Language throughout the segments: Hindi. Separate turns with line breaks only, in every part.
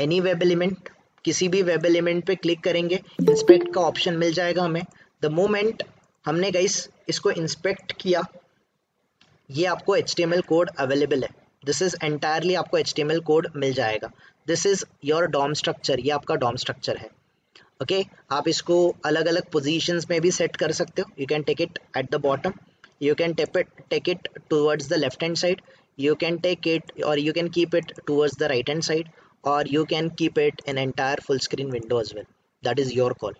एनी वेब एलिमेंट किसी भी वेब एलिमेंट पे क्लिक करेंगे इंस्पेक्ट का ऑप्शन मिल जाएगा हमें। द मोमेंट हमने गाइस इसको इंस्पेक्ट किया, ये आपको एच कोड अवेलेबल है। दिस इज़ एंटायरली आपको एच कोड मिल जाएगा। This is your DOM structure ये आपका डॉम स्ट्रक्चर है। Okay okay? आप इसको अलग अलग पोजीशंस में भी सेट कर सकते हो। You can take it at the bottom you can tap it, take it towards the left hand side. You can take it, or you can keep it towards the right hand side. Or you can keep it an entire full screen window as well. That is your call.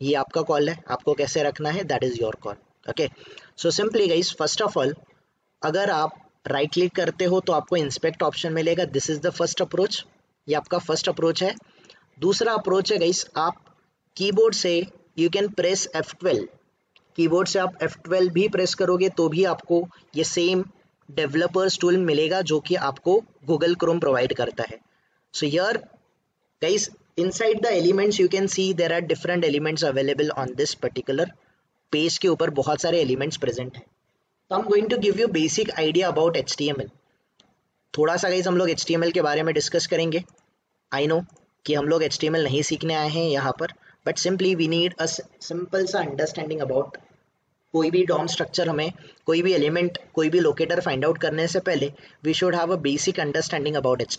ये आपका कॉल है। आपको कैसे रखना है? That is your call okay so simply guys first of all अगर आप राइट right क्लिक करते हो तो आपको इंस्पेक्ट ऑप्शन मिलेगा। This is the first approach ये आपका फ़र्स्ट अप्रोच है। दूसरा अप्रोच है गाइस आप कीबोर्ड से you can press F12 keyboard से आप F12 भी प्रेस करोगे तो भी आपको ये सेम डेवलपर्स टूल मिलेगा जो कि आपको गूगल क्रोम प्रोवाइड करता है। So yeah guys inside the elements you can see there are different elements available on this particular page के ऊपर बहुत सारे एलिमेंट्स प्रेजेंट हैं। तो I am going to give you basic idea about H थोड़ा सा गाइज़ हम लोग HTML के बारे में डिस्कस करेंगे। आई नो कि हम लोग HTML नहीं सीखने आए हैं यहाँ पर but simply we need a simple सा अंडरस्टैंडिंग अबाउट कोई भी डॉम स्ट्रक्चर हमें, कोई भी एलिमेंट कोई भी लोकेटर फाइंड आउट करने से पहले we should have a basic understanding about H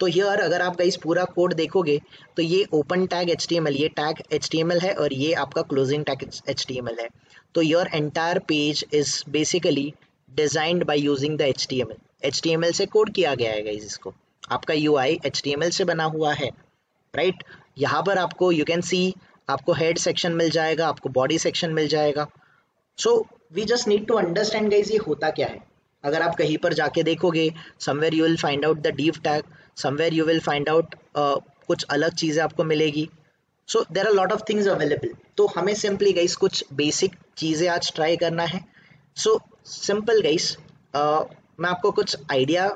तो हियर अगर आप इस पूरा कोड देखोगे तो ये ओपन टैग एच ये टैग एच है और ये आपका क्लोजिंग टैग एच है। तो your entire page is basically designed by using the H T से कोड किया गया है इसको। आपका यू आई से बना हुआ है राइट right? यहाँ पर आपको यू कैन सी आपको हेड सेक्शन मिल जाएगा, आपको बॉडी सेक्शन मिल जाएगा। So we just need to understand guys ये होता क्या है। अगर आप कहीं पर जाके देखोगे somewhere you will find out the deep tag somewhere you will find out कुछ अलग चीज़ें आपको मिलेगी। So there are lot of things available तो हमें सिंपली गाइस कुछ बेसिक चीज़ें आज ट्राई करना है। सो सिंपल गाइस मैं आपको कुछ आइडिया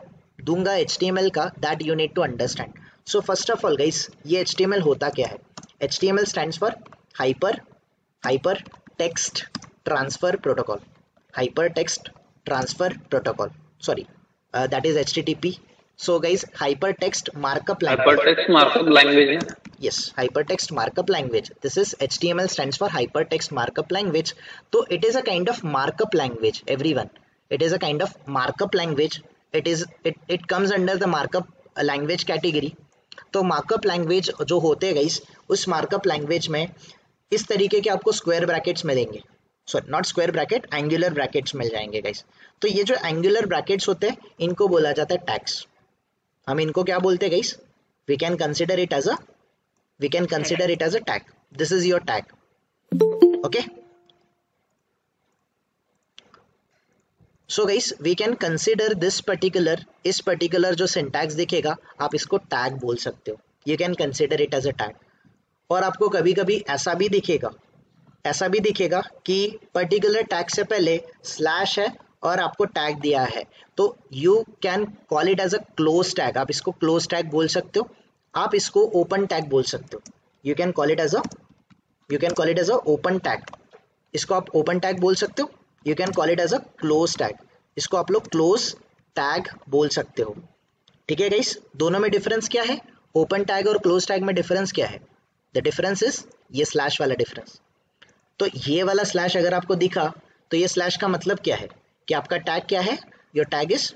दूँगा एच टी एम एल का that you need to understand so first of all guys ये एच टी एम एल होता क्या है? H T M L stand for hyper hyper text transfer protocol hyper text protocol sorry that is H T T so guys hypertext markup language hypertext markup language yes hypertext markup language this is html stands for hypertext markup language so it is a kind of markup language everyone it is a kind of markup language it is it, it comes under the markup language category तो मार्कअप लैंग्वेज जो होते हैं गाइस उस मार्कअप लैंग्वेज में इस तरीके के आपको स्क्वायर ब्रैकेट्स मिलेंगे sorry not square bracket angular brackets मिल जाएँगे गाइस तो ये जो एंगुलर ब्रैकेट्स होते हैं, इनको बोला जाता है टैक्स हम इनको क्या बोलते हैं guys we can consider it as a we can consider it as a tag this is your tag okay so guys we can consider this particular इस पर्टिकुलर जो सिंटैक्स दिखेगा, आप इसको टैग बोल सकते हो. You can consider it as a tag और आपको कभी कभी ऐसा भी दिखेगा ऐसा भी दिखेगा कि पर्टिकुलर टैग से पहले स्लैश है और आपको टैग दिया है। तो you can call it as a close tag आप इसको क्लोज टैग बोल सकते हो। आप इसको ओपन टैग बोल सकते हो। You can call it as a you can call it as a open tag इसको आप ओपन टैग बोल सकते हो। You can call it as a close tag इसको आप लोग क्लोज टैग बोल सकते हो। ठीक है गाइस दोनों में डिफरेंस क्या है? ओपन टैग और क्लोज टैग में डिफरेंस क्या है? द डिफरेंस इज़ ये स्लैश वाला डिफरेंस तो ये वाला स्लैश अगर आपको दिखा तो ये स्लैश का मतलब क्या है? कि आपका टैग क्या है? Your tag is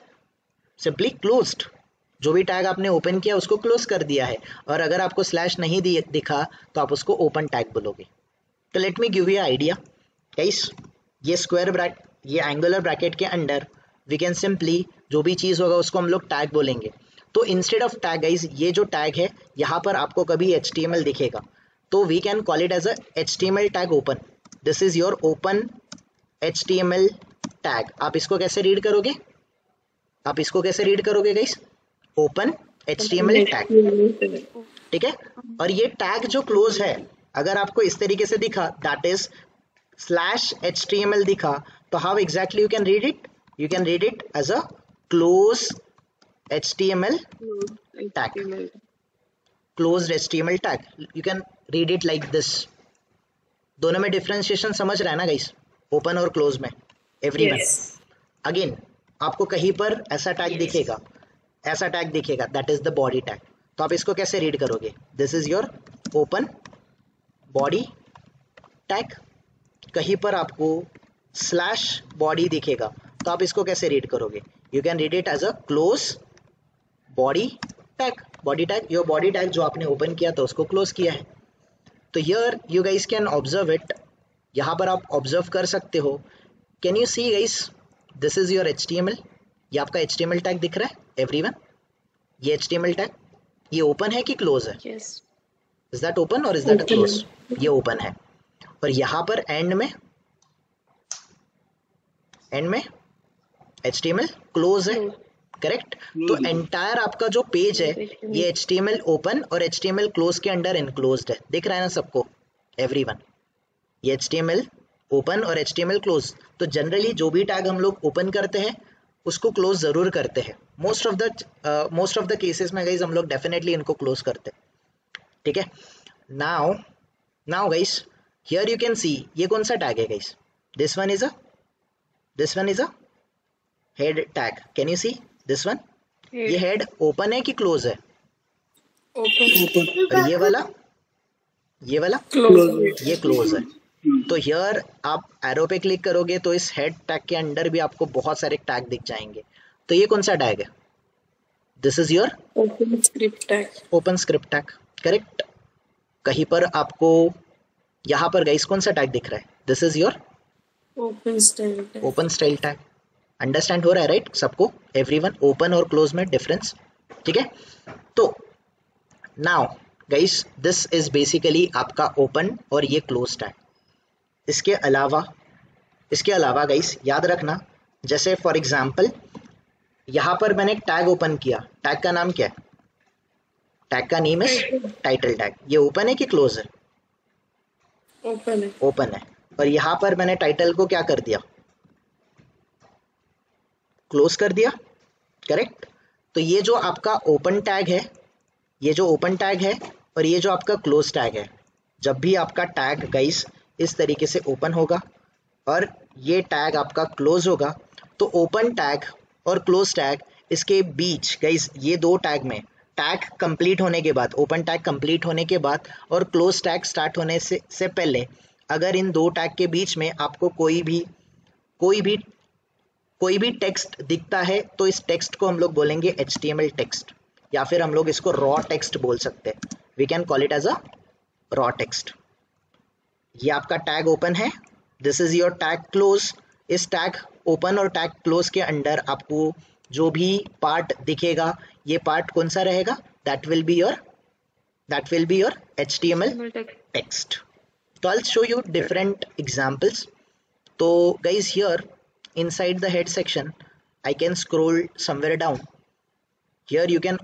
simply close जो भी टैग आपने ओपन किया, उसको क्लोज कर दिया है। और अगर आपको स्लैश नहीं दिखा तो आप उसको ओपन टैग बोलोगे। तो let me give you idea guys ये स्क्वायर ब्रैक ये एंगुलर ब्रैकेट के अंडर वी कैन सिंपली जो भी चीज़ होगा, उसको हम लोग टैग बोलेंगे। तो इंस्टेड ऑफ़ टैग गाइज़ ये जो टैग है, यहाँ पर आपको कभी एचटीएमएल दिखेगा। तो we can call it as a HTML tag open this is your open H T M L tag आप इसको कैसे रीड करोगे? आप इसको कैसे रीड करोगे guys open H T M L tag ठीक है? और ये टैग जो क्लोज है अगर आपको इस तरीके से दिखा that is slash H T M L दिखा तो how exactly you can read it you can read it as a close H T M L tag close H T M L tag you can read it like this दोनों में डिफ्रेंशिएशन समझ रहा है ना गाइस ओपन और क्लोज में एवरी yes. अगेन आपको कहीं पर ऐसा टैग yes. दिखेगा ऐसा टैग दिखेगा that is the body tag तो आप इसको कैसे रीड करोगे? This is your open body tag कहीं पर आपको स्लैश बॉडी दिखेगा तो आप इसको कैसे रीड करोगे? You can read it as a close body tag body tag your body tag जो आपने ओपन किया था उसको क्लोज किया है। तो here you guys can observe it यहाँ पर आप ऑब्ज़र्व कर सकते हो. Can you see guys this is your H ये आपका एच टैग दिख रहा है एवरी ये एच टैग ये ओपन है कि क्लोज है? इज़ दैट ओपन और इज़ दैट क्लोज ये ओपन है. और यहाँ पर एंड में एंड में एच क्लोज है? करेक्ट तो एंटायर आपका जो पेज है ये H T M L open और H T M L close के अंडर इनक्लोज है। दिख रहा है ना सबको? एवरी वन ये H T M L open और H T M L close तो जनरली जो भी टैग हम लोग ओपन करते हैं उसको क्लोज ज़रूर करते हैं। Most of the most of the cases में गाइज़ हम लोग डेफिनेटली इनको क्लोज करते हैं। ठीक है? Now now guys here you can see ये कौन सा टैग है guys this one is a this one is a head tag can you see this one ये हेड ओपन है कि क्लोज है? ओपन और ये वाला? ये वाला? क्लोज ये क्लोज है। तो हियर आप एरो पे क्लिक करोगे तो इस हेड टैग के अंडर भी आपको बहुत सारे टैग दिख जाएँगे। तो ये कौन सा टैग है? This is your open script tag open script tag correct कहीं पर आपको यहाँ पर गाइस कौन सा टैग दिख रहा है? This is your open style open style tag understand हो रहा है राइट right? सबको एवरीवन ओपन और क्लोज में डिफरेंस ठीक है? तो now guys this is basically आपका ओपन और ये क्लोज टैग इसके अलावा इसके अलावा गाइस याद रखना जैसे फॉर एग्ज़ाम्पल यहाँ पर मैंने एक टैग ओपन किया। टैग का नाम क्या है? टैग का नेम इज़ टाइटल टैग ये ओपन है कि क्लोज है? ओपन है। ओपन है। और यहाँ पर मैंने टाइटल को क्या कर दिया? क्लोज कर दिया करेक्ट तो ये जो आपका ओपन टैग है, ये जो ओपन टैग है और ये जो आपका क्लोज टैग है, जब भी आपका टैग गाइस इस तरीके से ओपन होगा और ये टैग आपका क्लोज होगा तो ओपन टैग और क्लोज टैग इसके बीच गाइस ये दो टैग में टैग कंप्लीट होने के बाद ओपन टैग कंप्लीट होने के बाद और क्लोज टैग स्टार्ट होने से से पहले, अगर इन दो टैग के बीच में आपको कोई भी कोई भी कोई भी टेक्स्ट दिखता है तो इस टेक्स्ट को हम लोग बोलेंगे एचटीएमएल टेक्स्ट या फिर हम लोग इसको रॉ टेक्स्ट बोल सकते हैं। We can call it as a raw text ये आपका टैग ओपन है। This is your tag close इस टैग ओपन और टैग क्लोज के अंडर आपको जो भी पार्ट दिखेगा ये पार्ट कौन सा रहेगा? That will be your that will be your H T M L text तो I show you different examples तो guys here inside the head section I can scroll somewhere down. Here you can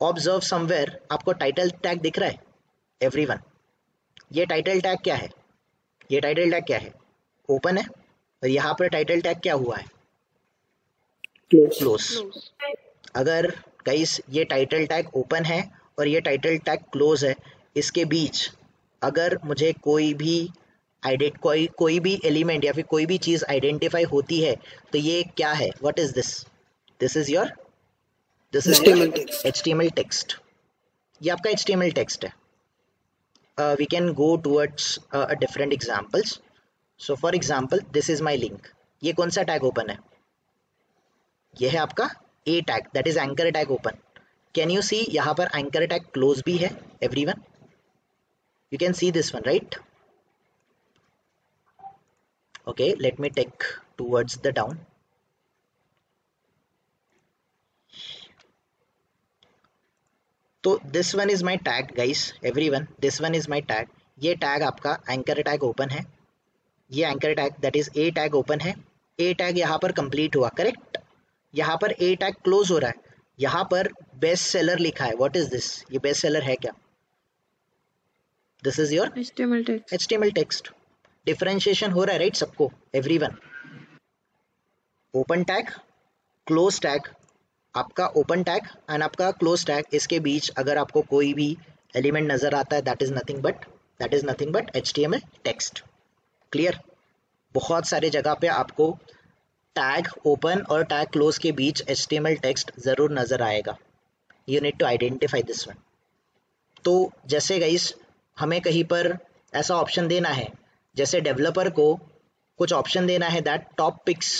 observe somewhere आपको टाइटल टैग दिख रहा है everyone. ये टाइटल टैग क्या है? ये टाइटल टैग क्या है? ओपन है और यहाँ पर टाइटल टैग क्या हुआ है? क्लोज अगर गाइस ये टाइटल टैग ओपन है और ये टाइटल टैग क्लोज है इसके बीच अगर मुझे कोई भी आइडेंट कोई कोई भी एलिमेंट या फिर कोई भी चीज़ आइडेंटिफाई होती है तो ये क्या है? What is this this is your this is H T M L text ये आपका H T M L text है। We can go towards different examples so for example this is my link. ये कौन सा टैग ओपन है? ये है आपका A tag that is anchor tag open can you see यहाँ पर एंकर टैग क्लोज भी है every one you can see this one right? Okay let me take towards the down. तो this one is my tag guys every one this one is my tag ये टैग आपका एंकर टैग ओपन है. ये anchor tag that is A tag open है. ए टैग यहाँ पर कंप्लीट हुआ करेक्ट यहाँ पर ए टैग क्लोज हो रहा है. यहाँ पर बेस्ट सेलर लिखा है. व्हाट इज़ दिस ये बेस्ट सेलर है क्या? This is your H T text differentiation हो रहा है राइट? सबको everyone open tag close tag आपका ओपन टैग एंड आपका क्लोज टैग इसके बीच अगर आपको कोई भी एलिमेंट नज़र आता है that is nothing but that is nothing but H text clear बहुत सारे जगह पे आपको टैग ओपन और टैग क्लोज के बीच H T M L text ज़रूर नज़र आएगा। You need to identify this one तो जैसे गाइस हमें कहीं पर ऐसा ऑप्शन देना है जैसे डेवलपर को कुछ ऑप्शन देना है दैट टॉप पिक्स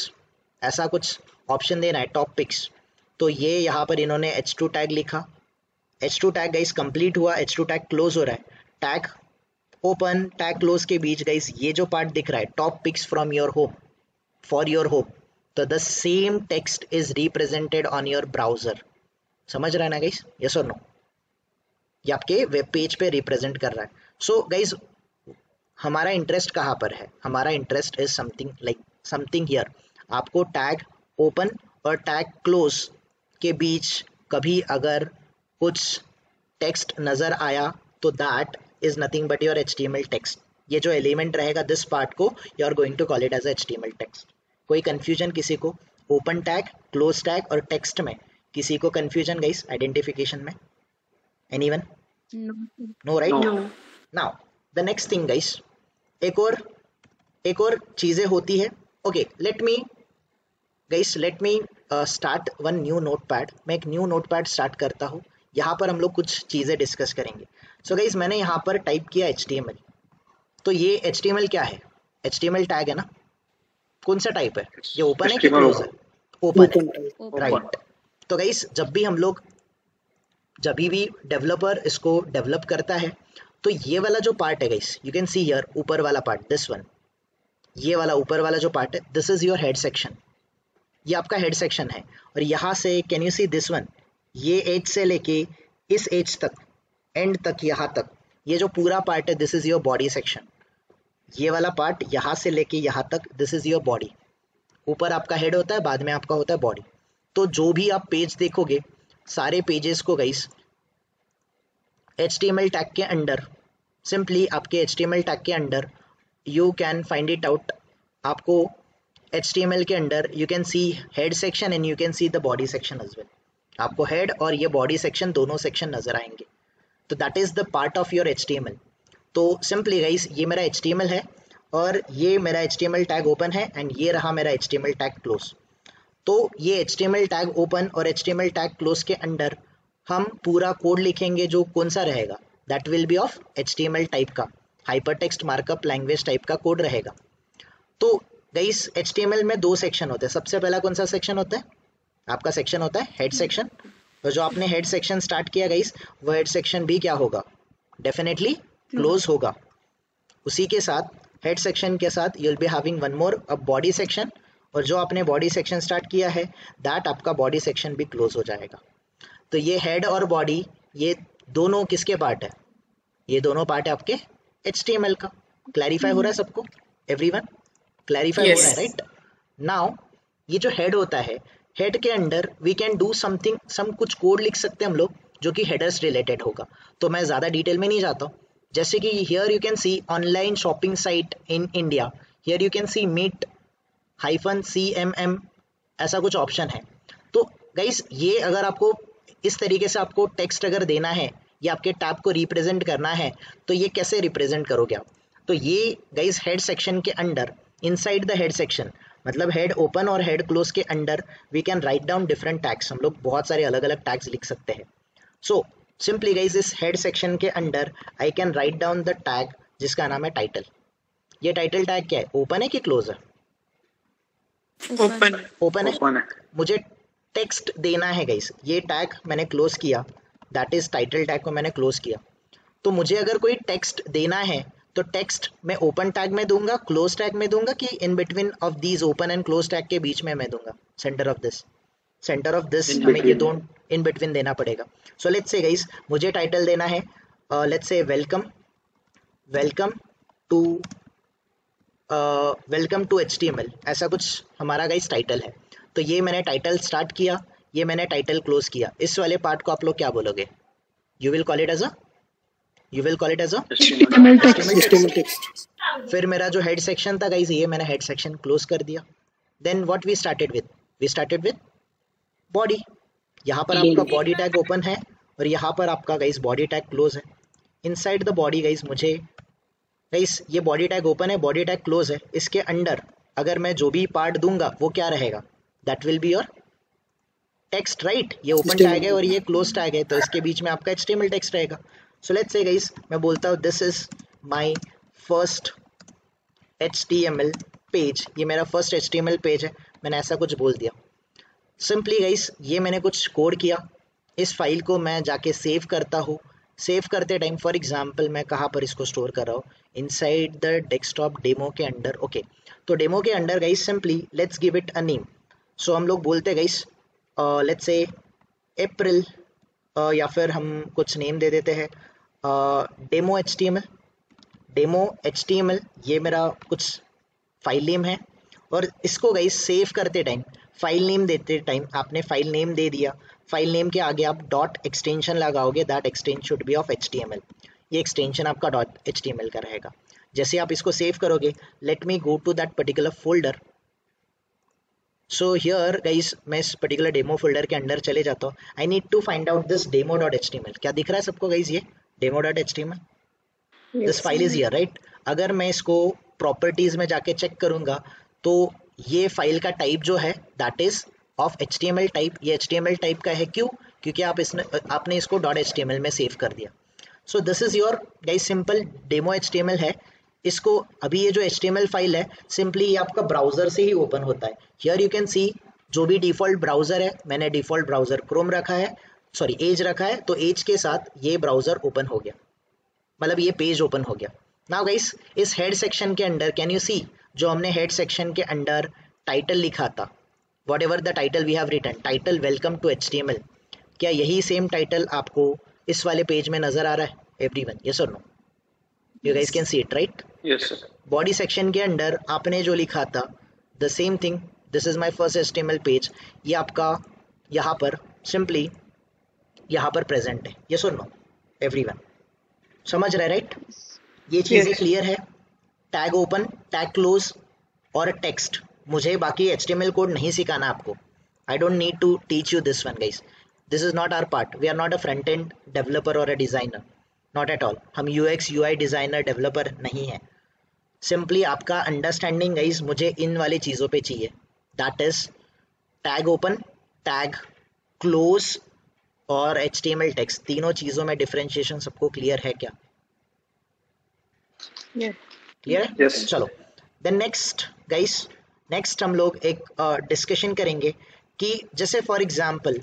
ऐसा कुछ ऑप्शन देना है टॉप पिक्स तो ये यहाँ पर इन्होंने एच टू टैग लिखा। H two tag guys complete हुआ एच टू टैग क्लोज हो रहा है। टैग ओपन टैग क्लोज के बीच गाइस ये जो पार्ट दिख रहा है top picks from your home for your home तो the same text is represented on your browser समझ रहा ना गाइस यस और नो ये आपके वेब पेज पे रिप्रेजेंट कर रहा है। सो so, गाइस हमारा इंटरेस्ट कहाँ पर है? हमारा interest is something like something here आपको टैग ओपन और टैग क्लोज के बीच कभी अगर कुछ टेक्स्ट नज़र आया तो that is nothing but your H D M L text ये जो एलिमेंट रहेगा दिस पार्ट को you are going to call it as H text कोई कन्फ्यूज़न किसी को? ओपन टैग क्लोज टैग और टेक्स्ट में किसी को कन्फ्यूज़न गई आइडेंटिफिकेशन में? Any one no right now the next thing guys एक और एक और चीज़ें होती है। Okay let me guys let me start one new notepad मैं एक न्यू नोट पैड स्टार्ट करता हूँ। यहाँ पर हम लोग कुछ चीज़ें डिस्कस करेंगे। सो so गाइस मैंने यहाँ पर टाइप किया एच तो ये एच क्या है? एच टैग है ना? कौन सा टाइप है? ये ओपन है कि क्लोज है? ओपन है। राइट तो गाइस जब भी हम लोग जब भी डेवलपर इसको डेवलप करता है तो ये वाला जो पार्ट है guys you can see here ऊपर वाला पार्ट दिस वन ये वाला ऊपर वाला जो पार्ट है this is your head section ये आपका हेड सेक्शन है। और यहाँ से can you see this one ये एज से लेके इस एज तक एंड तक, यहाँ तक, ये जो पूरा पार्ट है this is your body section ये वाला पार्ट यहाँ से लेके यहाँ तक दिस इज़ योर बॉडी ऊपर आपका हेड होता है, बाद में आपका होता है बॉडी तो जो भी आप पेज देखोगे, सारे पेजेस को गाइस एच टैग के अंडर सिंपली आपके एच टैग के under you can find it out आपको HTML के under you can see head section and you can see the body section as well आपको हेड और ये बॉडी सेक्शन दोनों सेक्शन नज़र आएँगे. तो that is the part of your H तो सिंपली गाइस ये मेरा HTML है और ये मेरा एच टैग ओपन है एंड ये रहा मेरा एच टैग क्लोज तो ये एच टैग ओपन और एच टैग क्लोज के अंडर हम पूरा कोड लिखेंगे जो कौन सा रहेगा? That will be of HTML type का hyper text markup language type का कोड रहेगा। तो गाइस एच में दो सेक्शन होते हैं। सबसे पहला कौन सा सेक्शन होता है? आपका सेक्शन होता है हेड सेक्शन तो जो आपने हेड सेक्शन स्टार्ट किया गाइस वो हेड सेक्शन भी क्या होगा? डेफिनेटली क्लोज होगा। उसी के साथ हेड सेक्शन के साथ you will be having one more a body section और जो आपने बॉडी सेक्शन स्टार्ट किया है दैट आपका बॉडी सेक्शन भी क्लोज हो जाएगा। तो ये हेड और बॉडी ये दोनों किसके पार्ट है? ये दोनों पार्ट है आपके एचटीएमएल का। क्लैरिफाई हो रहा है सबको? Everyone clarify yes. हो रहा है राइट नाउ ये जो हेड होता है हेड के under we can do something some कुछ कोड लिख सकते हैं हम लोग जो कि हेडर्स रिलेटेड होगा। तो मैं ज़्यादा डिटेल में नहीं जाता हूँ। जैसे कि here you can see online shopping site in India here you can see meet hyphen C M M ऐसा कुछ ऑप्शन है। तो गाइस ये अगर आपको इस तरीके से आपको टेक्स्ट अगर देना है या आपके टैब को रिप्रेजेंट करना है तो ये कैसे रिप्रेजेंट करोगे आप? तो ये गाइस हेड सेक्शन के under inside the head section मतलब हेड ओपन और हेड क्लोज के under we can write down different tags हम लोग बहुत सारे अलग अलग टैग्स लिख सकते हैं। सो सिंपली गाइज़ इस हेड सेक्शन के under I can write down the tag जिसका नाम है टाइटल ये टाइटल टैग क्या है? ओपन है कि क्लोज है?
ओपन
ओपन है। मुझे टेक्स्ट देना है गाइस ये टैग मैंने क्लोज किया। दैट इज़ टाइटल टैग को मैंने क्लोज किया। तो मुझे अगर कोई टेक्स्ट देना है तो टेक्स्ट मैं ओपन टैग में दूँगा क्लोज टैग में दूँगा कि in between of these open and close tag के बीच में मैं दूँगा। Centre of this centre of this हमें ये दोनों इन बिटवीन देना पड़ेगा। सो लेट्स से गाइस मुझे टाइटल देना है। Let's say welcome welcome to welcome to HTML ऐसा कुछ हमारा गाइस टाइटल है। तो ये मैंने टाइटल स्टार्ट किया ये मैंने टाइटल क्लोज किया। इस वाले पार्ट को आप लोग क्या बोलोगे? You will call it as a you will call it as a फिर मेरा जो हेड सेक्शन था गाइस ये मैंने हेड सेक्शन क्लोज कर दिया। Then what we started with we started with body यहाँ पर आपका बॉडी टैग ओपन है और यहाँ पर आपका गाइस बॉडी टैग क्लोज है। इनसाइड द बॉडी गाइज़ मुझे गाइस ये बॉडी टैग ओपन है बॉडी टैग क्लोज है। इसके अंडर अगर मैं जो भी पार्ट दूँगा वो क्या रहेगा? That will be your text right ये ओपन टैग है और ये क्लोज टैग है तो इसके बीच में आपका एच टेक्स्ट रहेगा। सो लेट्स से गाइस मैं बोलता हूँ this is my first H page ये मेरा फ़र्स्ट एच पेज है। मैंने ऐसा कुछ बोल दिया। सिंपली गाइस ये मैंने कुछ कोड किया। इस फ़ाइल को मैं जाके सेव करता हूँ। सेव करते टाइम फॉर एग्ज़ाम्पल मैं कहाँ पर इसको स्टोर कर रहा हूँ? इनसाइड द डेस्कटॉप डेमो के अंडर ओके तो डेमो के under guys simply let's give it a name so हम लोग बोलते गाइस लेट्स से अप्रैल या फिर हम कुछ नेम दे देते हैं। Demo H T M L demo H T M L ये मेरा कुछ फ़ाइल नेम है। और इसको गई सेव करते टाइम फ़ाइल नेम देते टाइम आपने फ़ाइल नेम दे दिया। फ़ाइल नेम के आगे आप डॉट एक्सटेंशन लगाओगे that extension should be of H T M L ये एक्सटेंशन आपका dot H T M L का रहेगा। जैसे आप इसको सेव करोगे let me go to that particular folder so here guys मैं इस पर्टिकुलर डेमो फोल्डर के अंदर चले जाता हूँ। I need to find out this demo dot H क्या दिख रहा है सबको गाइस ये? Demo dot H this file is here right अगर मैं इसको प्रॉपर्टीज़ में जाके चेक करूँगा तो ये फ़ाइल का टाइप जो है that is of H type ये H D M L type का है क्यों? क्योंकि आप इसने आपने इसको dot H T M L में सेव कर दिया। So this is your guys simple demo H है। इसको अभी ये जो HTML फ़ाइल है सिंपली ये आपका ब्राउज़र से ही ओपन होता है। हियर यू कैन सी जो भी डिफ़ॉल्ट ब्राउज़र है मैंने डिफ़ॉल्ट ब्राउज़र क्रोम रखा है सॉरी एज रखा है तो एज के साथ ये ब्राउज़र ओपन हो गया। मतलब ये पेज ओपन हो गया। नाउ गाइस इस हेड सेक्शन के अंडर कैन यू सी जो हमने हेड सेक्शन के अंडर टाइटल लिखा था? Whatever the title we have written title welcome to HTML क्या यही सेम टाइटल आपको इस वाले पेज में नज़र आ रहा है? एवरी वन यस और no you guys can see it right
yes
body section के अंडर आपने जो लिखा था the same thing this is my first H page ये आपका यहाँ पर सिंपली यहाँ पर प्रेजेंट है। यस और नो एवरी वन समझ रहे राइट ये चीज़ें क्लियर है? टैग ओपन टैग क्लोज और टेक्स्ट मुझे बाकी एच कोड नहीं सिखाना आपको। I don't need to teach you this one guys this is not our part we are not a front end developer और a designer not at all हम U X U I designer developer नहीं है। सिंपली आपका अंडरस्टैंडिंग गाइस मुझे इन वाली चीज़ों पे चाहिए। That is tag open tag close और H T M L text तीनों चीज़ों में डिफ्रेंशिएशन सबको क्लियर है क्या? क्लियर
है yes.
चलो। देन नेक्स्ट गाइस नेक्स्ट हम लोग एक डिस्कशन uh, करेंगे कि जैसे फॉर एग्ज़ाम्पल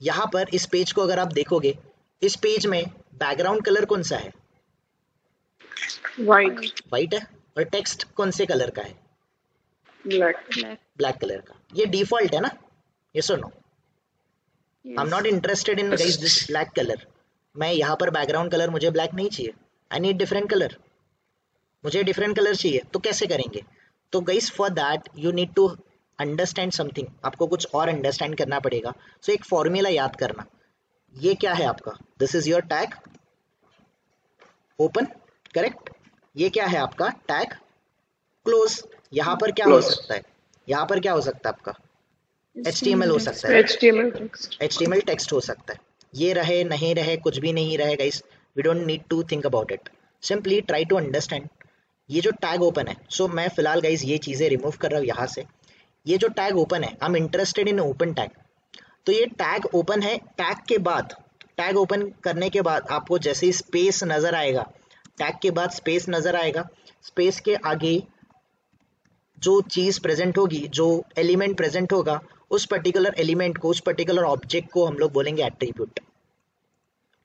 यहाँ पर इस पेज को अगर आप देखोगे इस पेज में बैकग्राउंड कलर कौन सा है?
वाइट
वाइट है? और टेक्स्ट कौन से कलर का है?
ब्लैक
ब्लैक कलर का। ये डिफ़ॉल्ट है ना? ये सुनो I am not interested in guys this black colour मैं यहाँ पर बैकग्राउंड कलर मुझे ब्लैक नहीं चाहिए। आई नीड डिफरेंट कलर मुझे डिफरेंट कलर चाहिए। तो कैसे करेंगे? तो guys for that you need to understand something आपको कुछ और अंडरस्टैंड करना पड़ेगा। सो so, एक फॉर्मूला याद करना। ये क्या है आपका? This is your tag open correct ये क्या है आपका? टैग क्लोज यहाँ पर क्या Close. हो सकता है? यहाँ पर क्या हो सकता है आपका? एचटीएमएल हो सकता है। एच टी टेक्स्ट हो सकता है। ये रहे नहीं रहे कुछ भी नहीं रहे guys we don't need to think about it simply try to understand ये जो टैग ओपन है सो so मैं फ़िलहाल गाइज़ ये चीज़ें रिमूव कर रहा हूँ यहाँ से। ये जो टैग ओपन है I am interested in open tag तो ये टैग ओपन है टैग के बाद टैग ओपन करने के बाद आपको जैसे ही स्पेस नज़र आएगा टैग के बाद स्पेस नज़र आएगा। स्पेस के आगे जो चीज़ प्रेजेंट होगी जो एलिमेंट प्रेजेंट होगा उस पर्टिकुलर एलिमेंट को उस पर्टिकुलर ऑब्जेक्ट को हम लोग बोलेंगे एट्रीब्यूट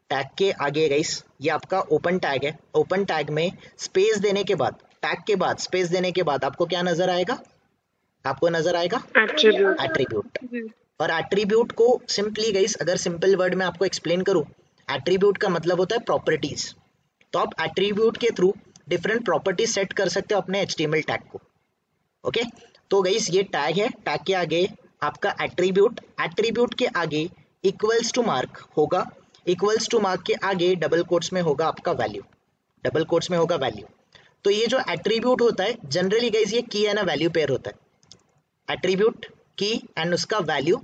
टैग के आगे गाइस ये आपका ओपन टैग है। ओपन टैग में स्पेस देने के बाद टैग के बाद स्पेस देने के बाद आपको क्या नज़र आएगा? आपको नज़र आएगा एट्रीब्यूट और एट्रीब्यूट को सिंपली गाइस अगर सिंपल वर्ड में आपको एक्सप्लेन करूँ एट्रीब्यूट का मतलब होता है प्रॉपर्टीज़ तो आप एट्रीब्यूट के थ्रू डिफरेंट प्रॉपर्टी सेट कर सकते हो अपने एच टैग को। ओके तो गाइस ये टैग है। टैग के आगे आपका एट्रीब्यूट एट्रीब्यूट के आगे इक्वल्स टू मार्क होगा। इक्वल्स टू मार्क के आगे डबल कोट्स में होगा आपका वैल्यू डबल कोट्स में होगा वैल्यू तो ये जो एट्रीब्यूट होता है जनरली गाइस ये की एंड अ वैल्यू पेयर होता है। एट्रीब्यूट की एंड उसका value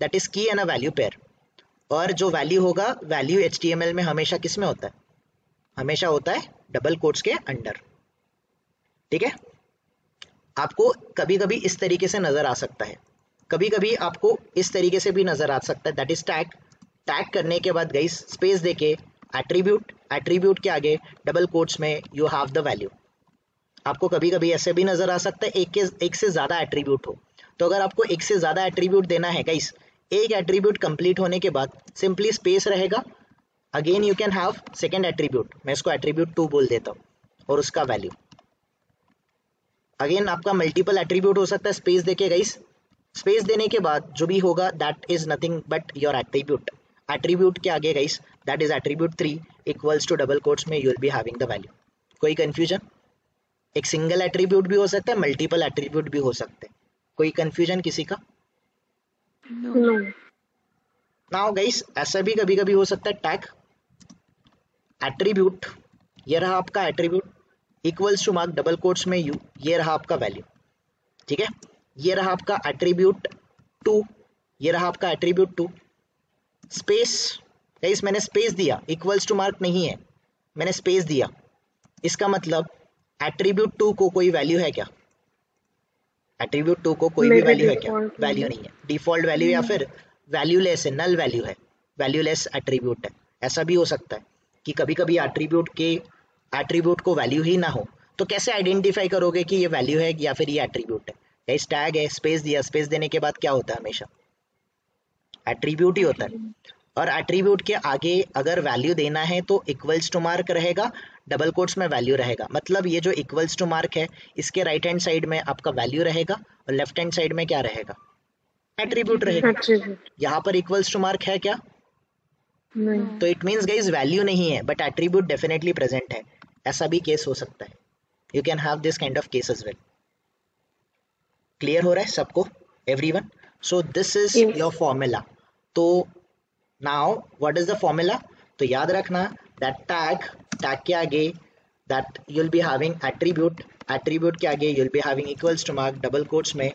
that is key and a value pair और जो वैल्यू होगा वैल्यू एच में हमेशा किसमें होता है? हमेशा होता है डबल कोट्स के अंडर ठीक है? आपको कभी कभी इस तरीके से नज़र आ सकता है। कभी कभी आपको इस तरीके से भी नज़र आ सकता है। दैट इज़ टैग टैग करने के बाद गाइस स्पेस देके एट्रीब्यूट एट्रीब्यूट के आगे डबल कोट्स में यू हैव द वैल्यू आपको कभी कभी ऐसे भी नज़र आ सकता है, एक के, एक से ज़्यादा एट्रीब्यूट हो। तो अगर आपको एक से ज़्यादा एट्रीब्यूट देना है गाइस एक एट्रीब्यूट कंप्लीट होने के बाद सिंपली स्पेस रहेगा। Again you can have second attribute मैं इसको एट्रीब्यूट टू बोल देता हूँ और उसका वैल्यू अगेन आपका मल्टीपल एट्रीब्यूट हो सकता है स्पेस देके गाइस स्पेस देने के बाद जो भी होगा that is nothing but your attribute attribute के आगे guys that is attribute three equals to double quotes में you will be having the value कोई कन्फ्यूज़न एक सिंगल एट्रीब्यूट भी हो सकता है मल्टीपल एट्रीब्यूट भी हो सकते हैं. कोई कंफ्यूजन किसी का?
No.
नाउ गाइस ऐसा भी कभी कभी हो सकता है टैग एट्रीब्यूट ये रहा आपका attribute equals to mark double quotes में यू ये रहा आपका वैल्यू ठीक है? ये रहा आपका एट्रीब्यूट टू ये रहा आपका एट्रीब्यूट टू स्पेस गाइस मैंने स्पेस दिया. इक्वल्स टू मार्क नहीं है. मैंने स्पेस दिया. इसका मतलब एट्रीब्यूट टू को कोई वैल्यू है क्या? एट्रीब्यूट टू को कोई भी वैल्यू है क्या? वैल्यू नहीं है. डिफ़ॉल्ट वैल्यू या फिर वैल्यूलेस है नल वैल्यू है. वैल्यूलेस एट्रीब्यूट है. ऐसा भी हो सकता है. कि कभी कभी एट्रीब्यूट के एट्रीब्यूट को वैल्यू ही ना हो तो कैसे आइडेंटिफाई करोगे कि ये वैल्यू है या फिर ये एट्रीब्यूट है? गाइस टैग है स्पेस दिया स्पेस देने के बाद क्या होता है हमेशा? एट्रीब्यूट ही होता है। और एट्रीब्यूट के आगे अगर वैल्यू देना है तो इक्वल्स टू मार्क रहेगा डबल कोट्स में वैल्यू रहेगा। मतलब ये जो इक्वल्स टू मार्क है इसके राइट हैंड साइड में आपका वैल्यू रहेगा और लेफ़्ट हैंड साइड में क्या रहेगा? एट्रीब्यूट रहेगा। यहाँ पर इक्वल्स टू मार्क है क्या? तो इट मीन्स गाइज़ वैल्यू नहीं है बट एट्रीब्यूट डेफिनेटली प्रेजेंट है। ऐसा भी केस हो सकता है। You can have this kind of case as well clear हो रहा है सबको? Everyone so this is your formula तो now what is the formula तो याद रखना दैट टैग टैग के आगे that you'll be having attribute attribute के आगे you'll be having equals to mark double quotes में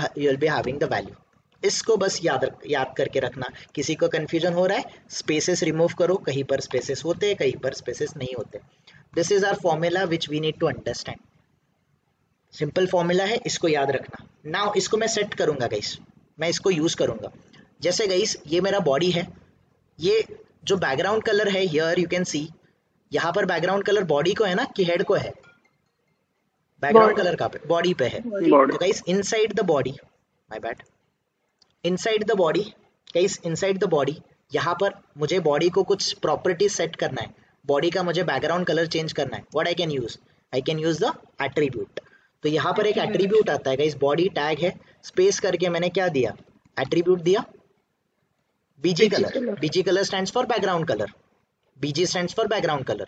ha- you'll be having the value. इसको बस याद याद करके रखना। किसी को कंफ्यूजन हो रहा है स्पेसेस रिमूव करो। कहीं पर स्पेसेस होते हैं कहीं पर स्पेसेस नहीं होते। This is our formula which we need to understand simple formula है इसको याद रखना। नाउ इसको मैं सेट करूँगा गाइस मैं इसको यूज़ करूँगा। जैसे गाइस ये मेरा बॉडी है। ये जो बैकग्राउंड कलर है हियर यू कैन सी यहाँ पर बैकग्राउंड कलर बॉडी को है ना कि हेड को है। बैकग्राउंड कलर का पे? बॉडी पे है। तो guys inside the body my bad inside the body guys inside the body यहाँ पर मुझे बॉडी को कुछ प्रॉपर्टी सेट करना है। बॉडी का मुझे बैकग्राउंड कलर चेंज करना है। What I can use I can use the attribute तो यहाँ पर एक एट्रीब्यूट आता है गाइस बॉडी टैग है। स्पेस करके मैंने क्या दिया? एट्रीब्यूट दिया। BG colour
color.
BG colour stand for background colour BG stand for background colour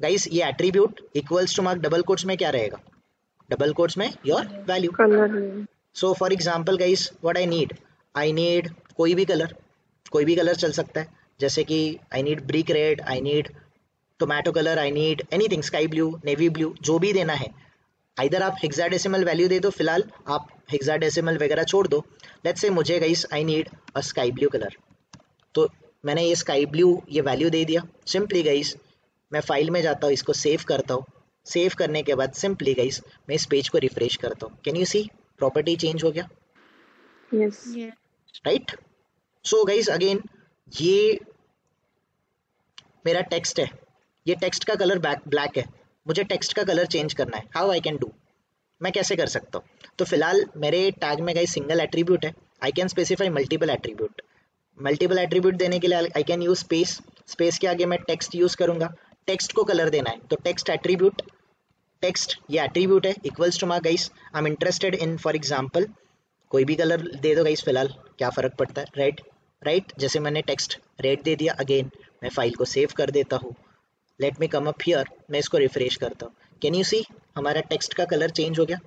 guys ये attribute equals to mark double quotes में क्या रहेगा? डबल कोट्स में your value so for example guys what I need I need कोई भी कलर कोई भी कलर चल सकता है। जैसे कि I need brick red I need tomato colour I need anything sky blue navy blue जो भी देना है। इधर आप हेक्साडेसिमल वैल्यू दे दो फ़िलहाल आप हेक्साडेसिमल वगैरह छोड़ दो। लेट्स से मुझे guys I need a sky blue colour तो मैंने ये स्काई ब्लू ये वैल्यू दे दिया। सिंपली गाइस मैं फ़ाइल में जाता हूँ इसको सेव करता हूँ। सेव करने के बाद सिंपली गाइस मैं इस पेज को रिफ्रेश करता हूँ। Can you see property change हो गया?
Yes.
Right so guys again ये मेरा टेक्स्ट है। ये टेक्स्ट का कलर ब्लैक है। मुझे टेक्स्ट का कलर चेंज करना है। हाउ आई कैन डू मैं कैसे कर सकता हूँ? तो फ़िलहाल मेरे टैग में गाइस सिंगल एट्रीब्यूट है। I can specify multiple attribute multiple attribute देने के लिए I can use space space के आगे मैं टेक्स्ट यूज़ करूँगा। टेक्स्ट को कलर देना है। तो टेक्स्ट एट्रीब्यूट टेक्स्ट ये एट्रीब्यूट है। Equals to my guys I am interested in for example कोई भी कलर दे दो गाइस फ़िलहाल। क्या फ़र्क पड़ता है? रेड राइट जैसे मैंने टेक्स्ट रेड दे दिया अगेन मैं फ़ाइल को सेव कर देता हूँ। Let me come up here मैं इसको रिफ्रेश करता हूँ। कैन यू सी हमारा टेक्स्ट का कलर चेंज हो गया।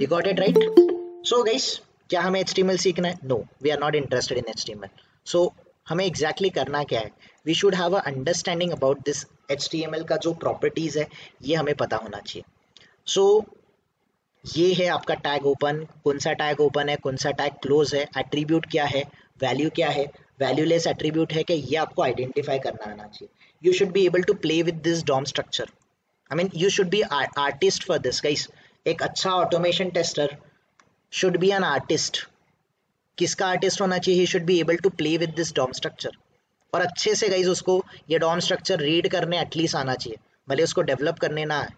You got it right so guys क्या हमें एचटीएमएल सीखना है? No we are not interested in H सो हमें एग्जैक्टली exactly करना क्या है? We should have a understanding about this H का जो प्रॉपर्टीज़ है ये हमें पता होना चाहिए। सो so, ये है आपका टैग ओपन कौन सा टैग ओपन है, कौन सा टैग क्लोज है एट्रीब्यूट क्या है वैल्यू क्या है? वैल्यूलेस एट्रीब्यूट है कि ये आपको आइडेंटिफाई करना आना चाहिए। You should be able to play with this DOM structure I mean you should be artist for this guys एक अच्छा automation tester should be an artist किसका आर्टिस्ट होना चाहिए? He should be able to play with this DOM structure और अच्छे से गाइज़ उसको ये डॉम स्ट्रक्चर रीड करने एटलीस्ट आना चाहिए। भले उसको डेवलप करने ना आए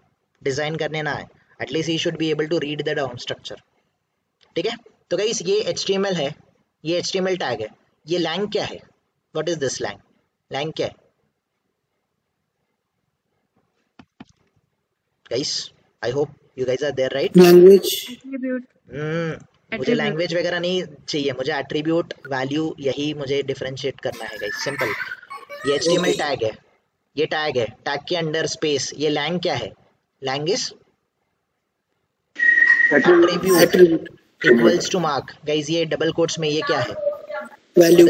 डिज़ाइन करने ना आए। At least he should be able to read the DOM structure ठीक है? तो गाइज़ ये एच है ये एच टैग है ये लैंग क्या है? What is this lang lang क्या है? Guys I hope you guys are there right
language
Attribute.
मुझे लैंग्वेज वगैरह नहीं चाहिए मुझे एट्रीब्यूट वैल्यू यही मुझे डिफरेंशिएट करना है गाइस सिंपल ये एचटीएमएल
Okay.
टैग है ये टैग है टैग के अंडर स्पेस ये लैंग क्या है? Lang is.
Attribute
equals to mark guys ये डबल कोट्स में ये क्या है?
वैल्यू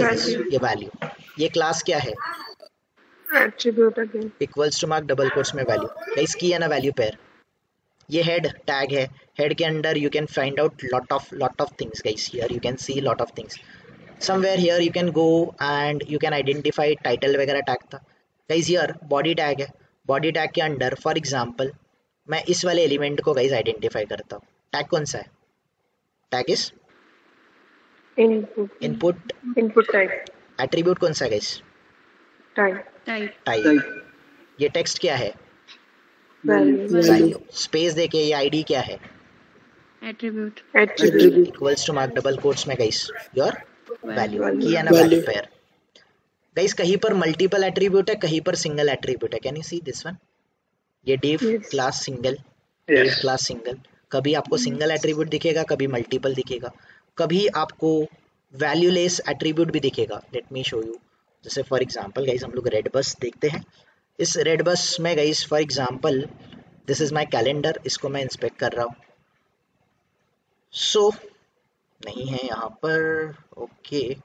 ये वैल्यू ये क्लास क्या है?
Attribute again.
Equals to mark double quotes में वैल्यू गाइस की है ना वैल्यू पेयर ये हेड टैग है. हेड के अंदर you can find out lot of lot of things guys here you can see lot of things somewhere here you can go and you can identify title वगैरह टैग था. गाइस हियर बॉडी टैग है. बॉडी टैग के अंदर फॉर एग्जांपल मैं इस वाले एलिमेंट को गाइस आइडेंटिफाई करता हूँ. टैग कौन सा है? Tag is
Input.
Input
Input type.
Attribute कौन सा गाइस
Type.
type.
टाइप ये टेक्स्ट क्या है? वैल्यू स्पेस देके ये आईडी क्या है?
Attribute.
Attribute.
Attribute
equals to mark double quotes में गाइस योर वैल्यू की है ना वैल्यू पेयर गाइस कहीं पर मल्टीपल एट्रीब्यूट है कहीं पर सिंगल एट्रीब्यूट है. Can you see this one ये div class single div class single कभी आपको सिंगल एट्रीब्यूट दिखेगा कभी मल्टीपल दिखेगा। कभी आपको वैल्यूलेस एट्रीब्यूट भी दिखेगा। लेट मी शो यू जैसे फॉर एग्जांपल गाइस हम लोग रेड बस देखते हैं। इस रेड बस में guys for example this is my calendar इसको मैं इंस्पेक्ट कर रहा हूँ। सो so, नहीं है यहाँ पर। ओके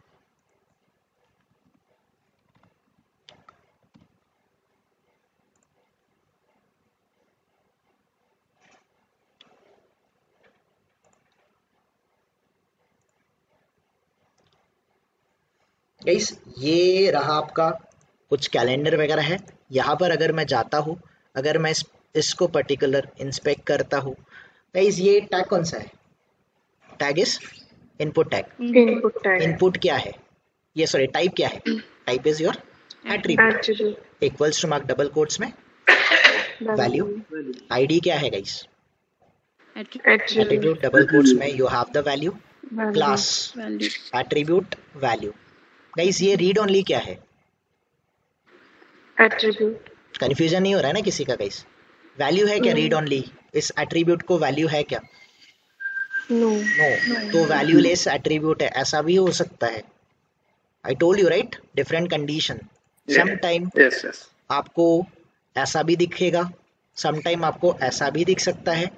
गाइस ये रहा आपका कुछ कैलेंडर वगैरह है। यहाँ पर अगर मैं जाता हूँ अगर मैं इस, इसको पर्टिकुलर इंस्पेक्ट करता हूँ गाइस ये टैग कौन सा है? Tag is input tag
Input type.
Input क्या है? ये सॉरी टाइप क्या है? Type is your attribute equals to mark double quotes में Value. आईडी क्या है गाइस. एट्रीब्यूट डबल कोट्स में you have the value class attribute value guys ये रीड ओनली क्या है?
Attribute.
कंफ्यूजन नहीं हो रहा है ना किसी का गाइस वैल्यू है क्या। रीड ओनली इस एट्रीब्यूट को वैल्यू है क्या?
No.
नो तो वैल्यूलेस एट्रीब्यूट है ऐसा भी हो सकता है। I told you right different condition some time
Yes, yes.
आपको ऐसा भी दिखेगा सम टाइम आपको ऐसा भी दिख सकता है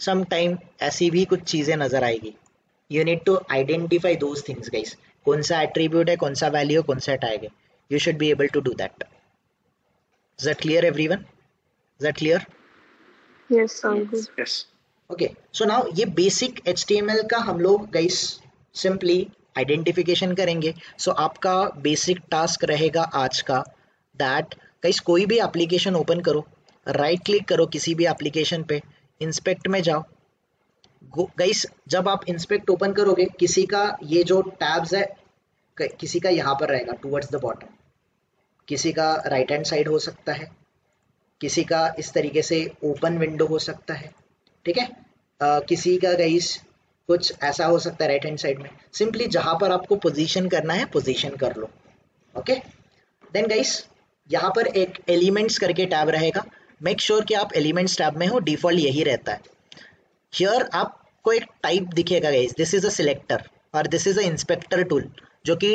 सम टाइम ऐसी भी कुछ चीज़ें नज़र आएगी। You need to identify those things guys कौन सा एट्रीब्यूट है कौन सा वैल्यू है कौन सा टैग है। You should be able to do that is that clear everyone is that clear okay so now ये बेसिक एच का हम लोग गाइस सिंपली आइडेंटिफिकेशन करेंगे। सो so, आपका बेसिक टास्क रहेगा आज का दैट गाइस कोई भी एप्लीकेशन ओपन करो राइट right क्लिक करो किसी भी एप्लीकेशन पे इंस्पेक्ट में जाओ। गाइस जब आप इंस्पेक्ट ओपन करोगे किसी का ये जो टैब्स है किसी का यहाँ पर रहेगा टूवर्ड्स द बॉटम किसी का राइट हैंड साइड हो सकता है किसी का इस तरीके से ओपन विंडो हो सकता है ठीक है? अ, किसी का गाइस कुछ ऐसा हो सकता है राइट हैंड साइड में। सिंपली जहाँ पर आपको पोजीशन करना है पोजीशन कर लो ओके देन गाइस यहाँ पर एक एलिमेंट्स करके टैब रहेगा। मेक श्योर कि आप एलिमेंट्स टैब में हो डिफ़ॉल्ट यही रहता है। हियर आपको एक टाइप दिखेगा guys this is a selector और this is a inspector tool जो कि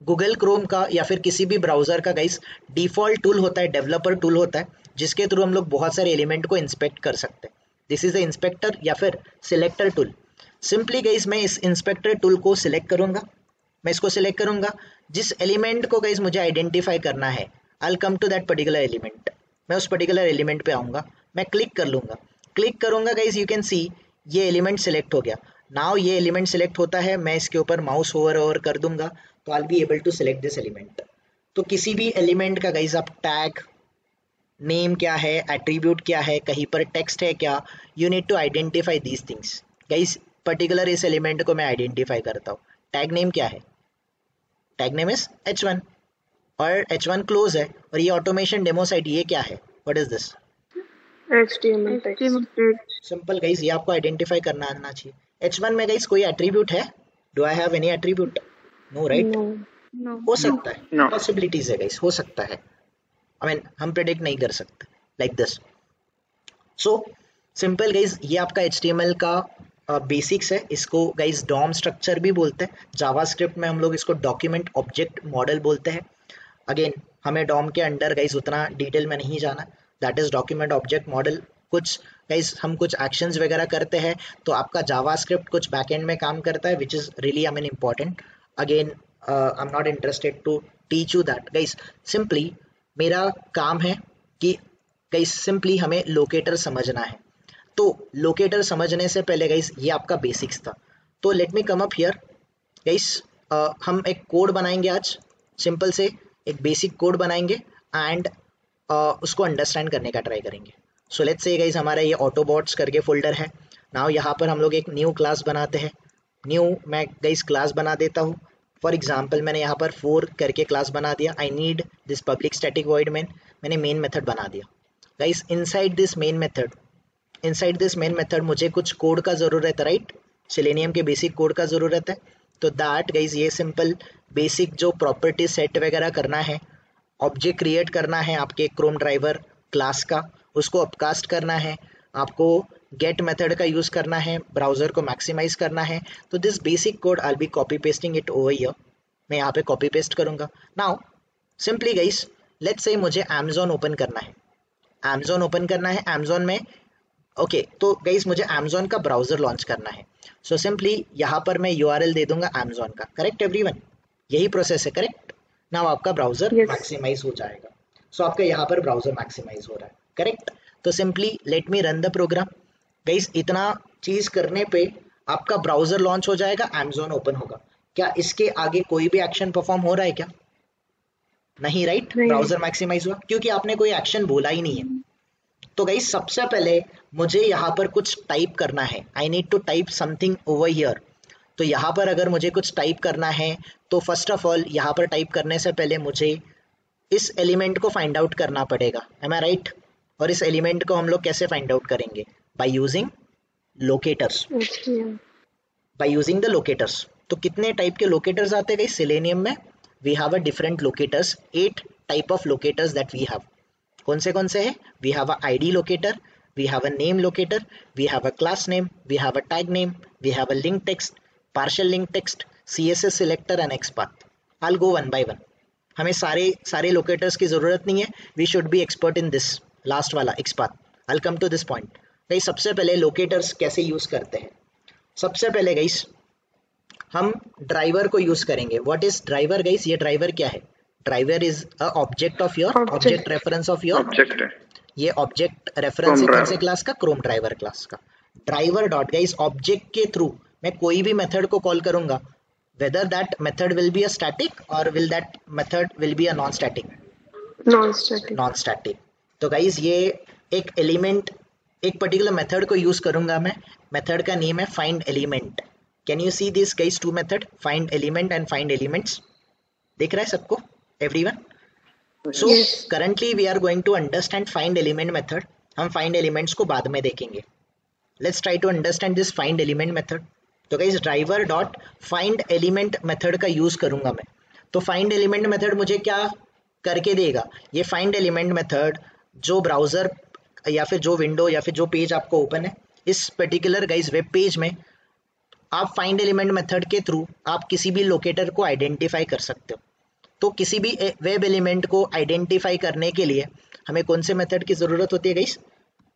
गूगल क्रोम का या फिर किसी भी ब्राउज़र का गाइस डिफ़ॉल्ट टूल होता है डेवलपर टूल होता है, जिसके थ्रू हम लोग बहुत सारे एलिमेंट को इंस्पेक्ट कर सकते हैं. दिस इज़ द इंस्पेक्टर या फिर सिलेक्टर टूल सिंपली गाइस मैं इस इंस्पेक्टर टूल को सिलेक्ट करूँगा. मैं इसको सिलेक्ट करूँगा. जिस एलिमेंट को गाइस मुझे आइडेंटिफाई करना है I come to that particular element मैं उस पर्टिकुलर एलिमेंट पे आऊँगा. मैं क्लिक कर लूँगा. क्लिक करूँगा गाइज़ यू कैन सी ये एलिमेंट सिलेक्ट हो गया। नाउ ये एलिमेंट सिलेक्ट होता है, मैं इसके ऊपर माउस ओवर ओवर कर दूँगा तो I be able to select this element तो किसी भी एलिमेंट का गाइज़ आप टैग नेम क्या है एट्रीब्यूट क्या है, कहीं पर टेक्स्ट है क्या you need to identify these things guys particular इस एलिमेंट को मैं आइडेंटिफाई करता हूँ। टैग नेम क्या है? Tag name is H one और एच वन क्लोज है, और ये ऑटोमेशन डेमो साइट ये क्या है? What is this. Simple guys ये आपको आइडेंटिफाई करना आना चाहिए। H1 में गाइस कोई एट्रीब्यूट है? Do I have any attribute no right
No.
No.
हो सकता है।
No.
पॉसिबिलिटीज है गाइस हो सकता है। आई मीन हम प्रेडिक्ट नहीं कर सकते। Like this so simple guys ये आपका एच का बेसिक्स है। इसको गाइस डॉम स्ट्रक्चर भी बोलते हैं। जावास्क्रिप्ट में हम लोग इसको डॉक्यूमेंट ऑब्जेक्ट मॉडल बोलते हैं। अगेन हमें डॉम के अंडर गाइस उतना डिटेल में नहीं जाना। That is document object model कुछ गाइस हम कुछ एक्शंस वगैरह करते हैं तो आपका जावास्क्रिप्ट कुछ बैकएंड में काम करता है which is really I mean important again I am not interested to teach you that guys simply मेरा काम है कि गाइस सिंपली हमें लोकेटर समझना है. तो लोकेटर समझने से पहले गाइस ये आपका बेसिक्स था. तो let me come up here guys हम एक कोड बनाएँगे आज. सिंपल से एक बेसिक कोड बनाएँगे. एंड उसको अंडरस्टैंड करने का ट्राई करेंगे। सो लेट्स से गाइस हमारा ये ऑटोबॉट्स करके फोल्डर है। नाउ यहाँ पर हम लोग एक न्यू क्लास बनाते हैं। न्यू मैं गाइस क्लास बना देता हूँ। फॉर एग्ज़ाम्पल मैंने यहाँ पर फोर करके क्लास बना दिया। I need this public static void main मैंने मेन मेथड बना दिया। Guys inside this main method inside this main method मुझे कुछ कोड का ज़रूरत है राइट सिलेनियम के बेसिक कोड का ज़रूरत है। तो दैट गाइज़ ये सिंपल बेसिक जो प्रॉपर्टी सेट वगैरह करना है ऑब्जेक्ट क्रिएट करना है आपके क्रोम ड्राइवर क्लास का उसको अपकास्ट करना है आपको गेट मेथड का यूज़ करना है ब्राउज़र को मैक्सिमाइज करना है तो this basic code I be copy pasting it over here मैं यहाँ पे कॉपी पेस्ट करूँगा। Now simply guys let's say मुझे अमेजोन ओपन करना है। अमेजोन ओपन करना है अमेजोन में ओके okay, तो गईस मुझे अमेजोन का ब्राउज़र लॉन्च करना है। सो सिंपली यहाँ पर मैं यूआरएल दे दूँगा अमेजोन का। करेक्ट एवरीवन यही प्रोसेस है करेक्ट ना आपका ब्राउज़र मैक्सिमाइज हो जाएगा। सो so आपका यहाँ पर ब्राउज़र मैक्सिमाइज हो रहा है। करेक्ट तो simply let me run the program guys इतना चीज़ करने पे आपका ब्राउज़र लॉन्च हो जाएगा अमेजोन ओपन होगा। क्या इसके आगे कोई भी एक्शन परफॉर्म हो रहा है क्या? नहीं राइट
नहीं।
ब्राउज़र मैक्सिमाइज हुआ। क्योंकि आपने कोई एक्शन बोला ही नहीं है। तो गई सबसे पहले मुझे यहाँ पर कुछ टाइप करना है। I need to type something over here तो यहाँ पर अगर मुझे कुछ टाइप करना है तो फ़र्स्ट ऑफ़ ऑल यहाँ पर टाइप करने से पहले मुझे इस एलिमेंट को फाइंड आउट करना पड़ेगा। एम आई राइट और इस एलिमेंट को हम लोग कैसे फाइंड आउट करेंगे? By using locators
HTML.
Using the locators तो कितने टाइप के लोकेटर्स आते हैं सिलेनियम में we have a different locators eight type of locators that we have कौन से कौन से हैं? We have a ID locator we have a name locator we have a class name we have a tag name we have a link text partial link text CSS selector and XPath I go one by one हमें सारे सारे लोकेटर्स की ज़रूरत नहीं है. We should be expert in this last वाला XPath I come to this point guys सबसे पहले लोकेटर्स कैसे यूज़ करते हैं? सबसे पहले गईस हम ड्राइवर को यूज़ करेंगे. व्हाट इज़ ड्राइवर गईस ये ड्राइवर क्या है? Driver is a object of your object reference of your
object
ये ऑब्जेक्ट रेफरेंस कौन से क्लास का? क्रोम ड्राइवर क्लास का. ड्राइवर डॉट गाइस ऑब्जेक्ट के थ्रू मैं कोई भी मेथड को कॉल करूँगा whether that method will be a static or will that method will be a non static
Non-static.
Non static तो गाइज़ ये एक एलिमेंट एक पर्टिकुलर मेथड को यूज़ करूँगा मैं. मेथड का नेम है find element can you see this guys two method find element and find elements दिख रहा है सबको? Everyone so currently we are going to understand find element method हम फाइंड एलिमेंट्स को बाद में देखेंगे. Let's try to understand this find element method तो guys driver dot find element method का यूज़ करूँगा मैं। तो फाइंड एलिमेंट मेथड मुझे क्या करके देगा? ये फाइंड एलिमेंट मेथड जो ब्राउज़र या फिर जो विंडो या फिर जो पेज आपको ओपन है, इस पर्टिकुलर गाइज़ वेब पेज में आप फाइंड एलिमेंट मेथड के थ्रू आप किसी भी लोकेटर को आइडेंटिफाई कर सकते हो। तो किसी भी वेब एलिमेंट को आइडेंटिफाई करने के लिए हमें कौन से मेथड की ज़रूरत होती है guys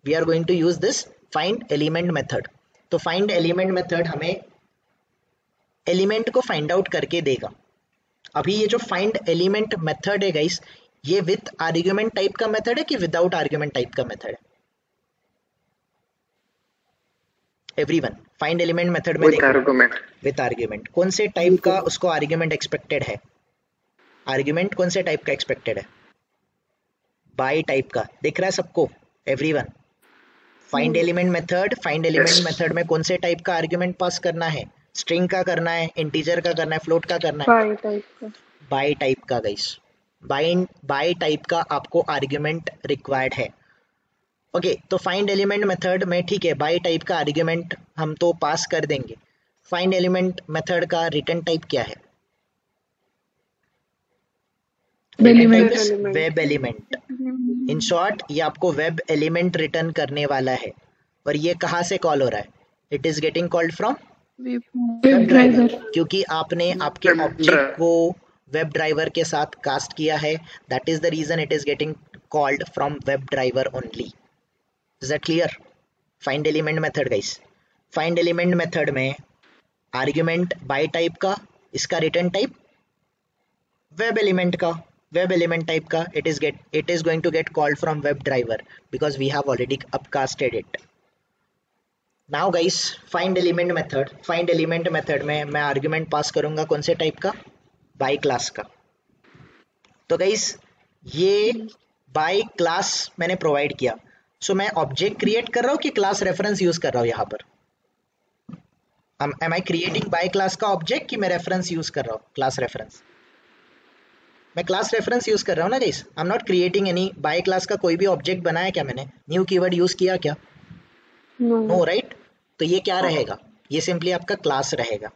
we are going to use this find element method तो फाइंड एलिमेंट मेथड हमें एलिमेंट को फाइंड आउट करके देगा। अभी ये जो फाइंड एलिमेंट मेथड है गाइस ये विथ आर्ग्यूमेंट टाइप का मेथड है कि विदाउट आर्ग्यूमेंट टाइप का मेथड है? एवरीवन फाइंड एलिमेंट मेथड में
आर्गुमेंट
विथ आर्ग्यूमेंट कौन से टाइप का उसको आर्ग्यूमेंट एक्सपेक्टेड है? आर्ग्यूमेंट कौन से टाइप का एक्सपेक्टेड है? बाई टाइप का। दिख रहा है सबको? Everyone find element method find element method में कौन से टाइप का आर्ग्यूमेंट पास करना है? स्ट्रिंग का करना है इंटीजर का करना है फ्लोट का करना है।
By type का.
बाई टाइप का गाइस बाय बाय टाइप का आपको आर्ग्यूमेंट रिक्वायर्ड है। ओके okay, तो फाइंड एलिमेंट मेथड में ठीक है बाय टाइप का आर्ग्यूमेंट हम तो पास कर देंगे। फाइंड एलिमेंट मेथड का रिटर्न टाइप क्या है? वेब एलिमेंट इन शॉर्ट ये आपको वेब एलिमेंट रिटर्न करने वाला है। और ये कहाँ से कॉल हो रहा है? It is getting called from web driver क्योंकि आपने आपके ऑब्जेक्ट को वेब ड्राइवर के साथ कास्ट किया है। That is the reason it is getting called from web driver only is that clear find element method guys find element method में आर्ग्यूमेंट बाय टाइप का इसका रिटर्न टाइप वेब एलिमेंट का। Web element type ka it is get it is going to get called from web driver because we have already upcasted it now guys find element method find element method में मैं argument pass करूँगा कौन से type का by class का तो guys ये by class मैंने provide किया so मैं object create कर रहा हूँ कि class reference use कर रहा हूँ यहाँ पर am I creating by class का object कि मैं reference use कर रहा हूँ class reference मैं क्लास रेफरेंस यूज़ कर रहा हूँ ना guys I am not creating any by class का कोई भी ऑब्जेक्ट बनाया क्या मैंने? न्यू कीवर्ड यूज़ किया क्या? No no. Right right? तो ये क्या रहेगा? ये सिंपली आपका क्लास रहेगा।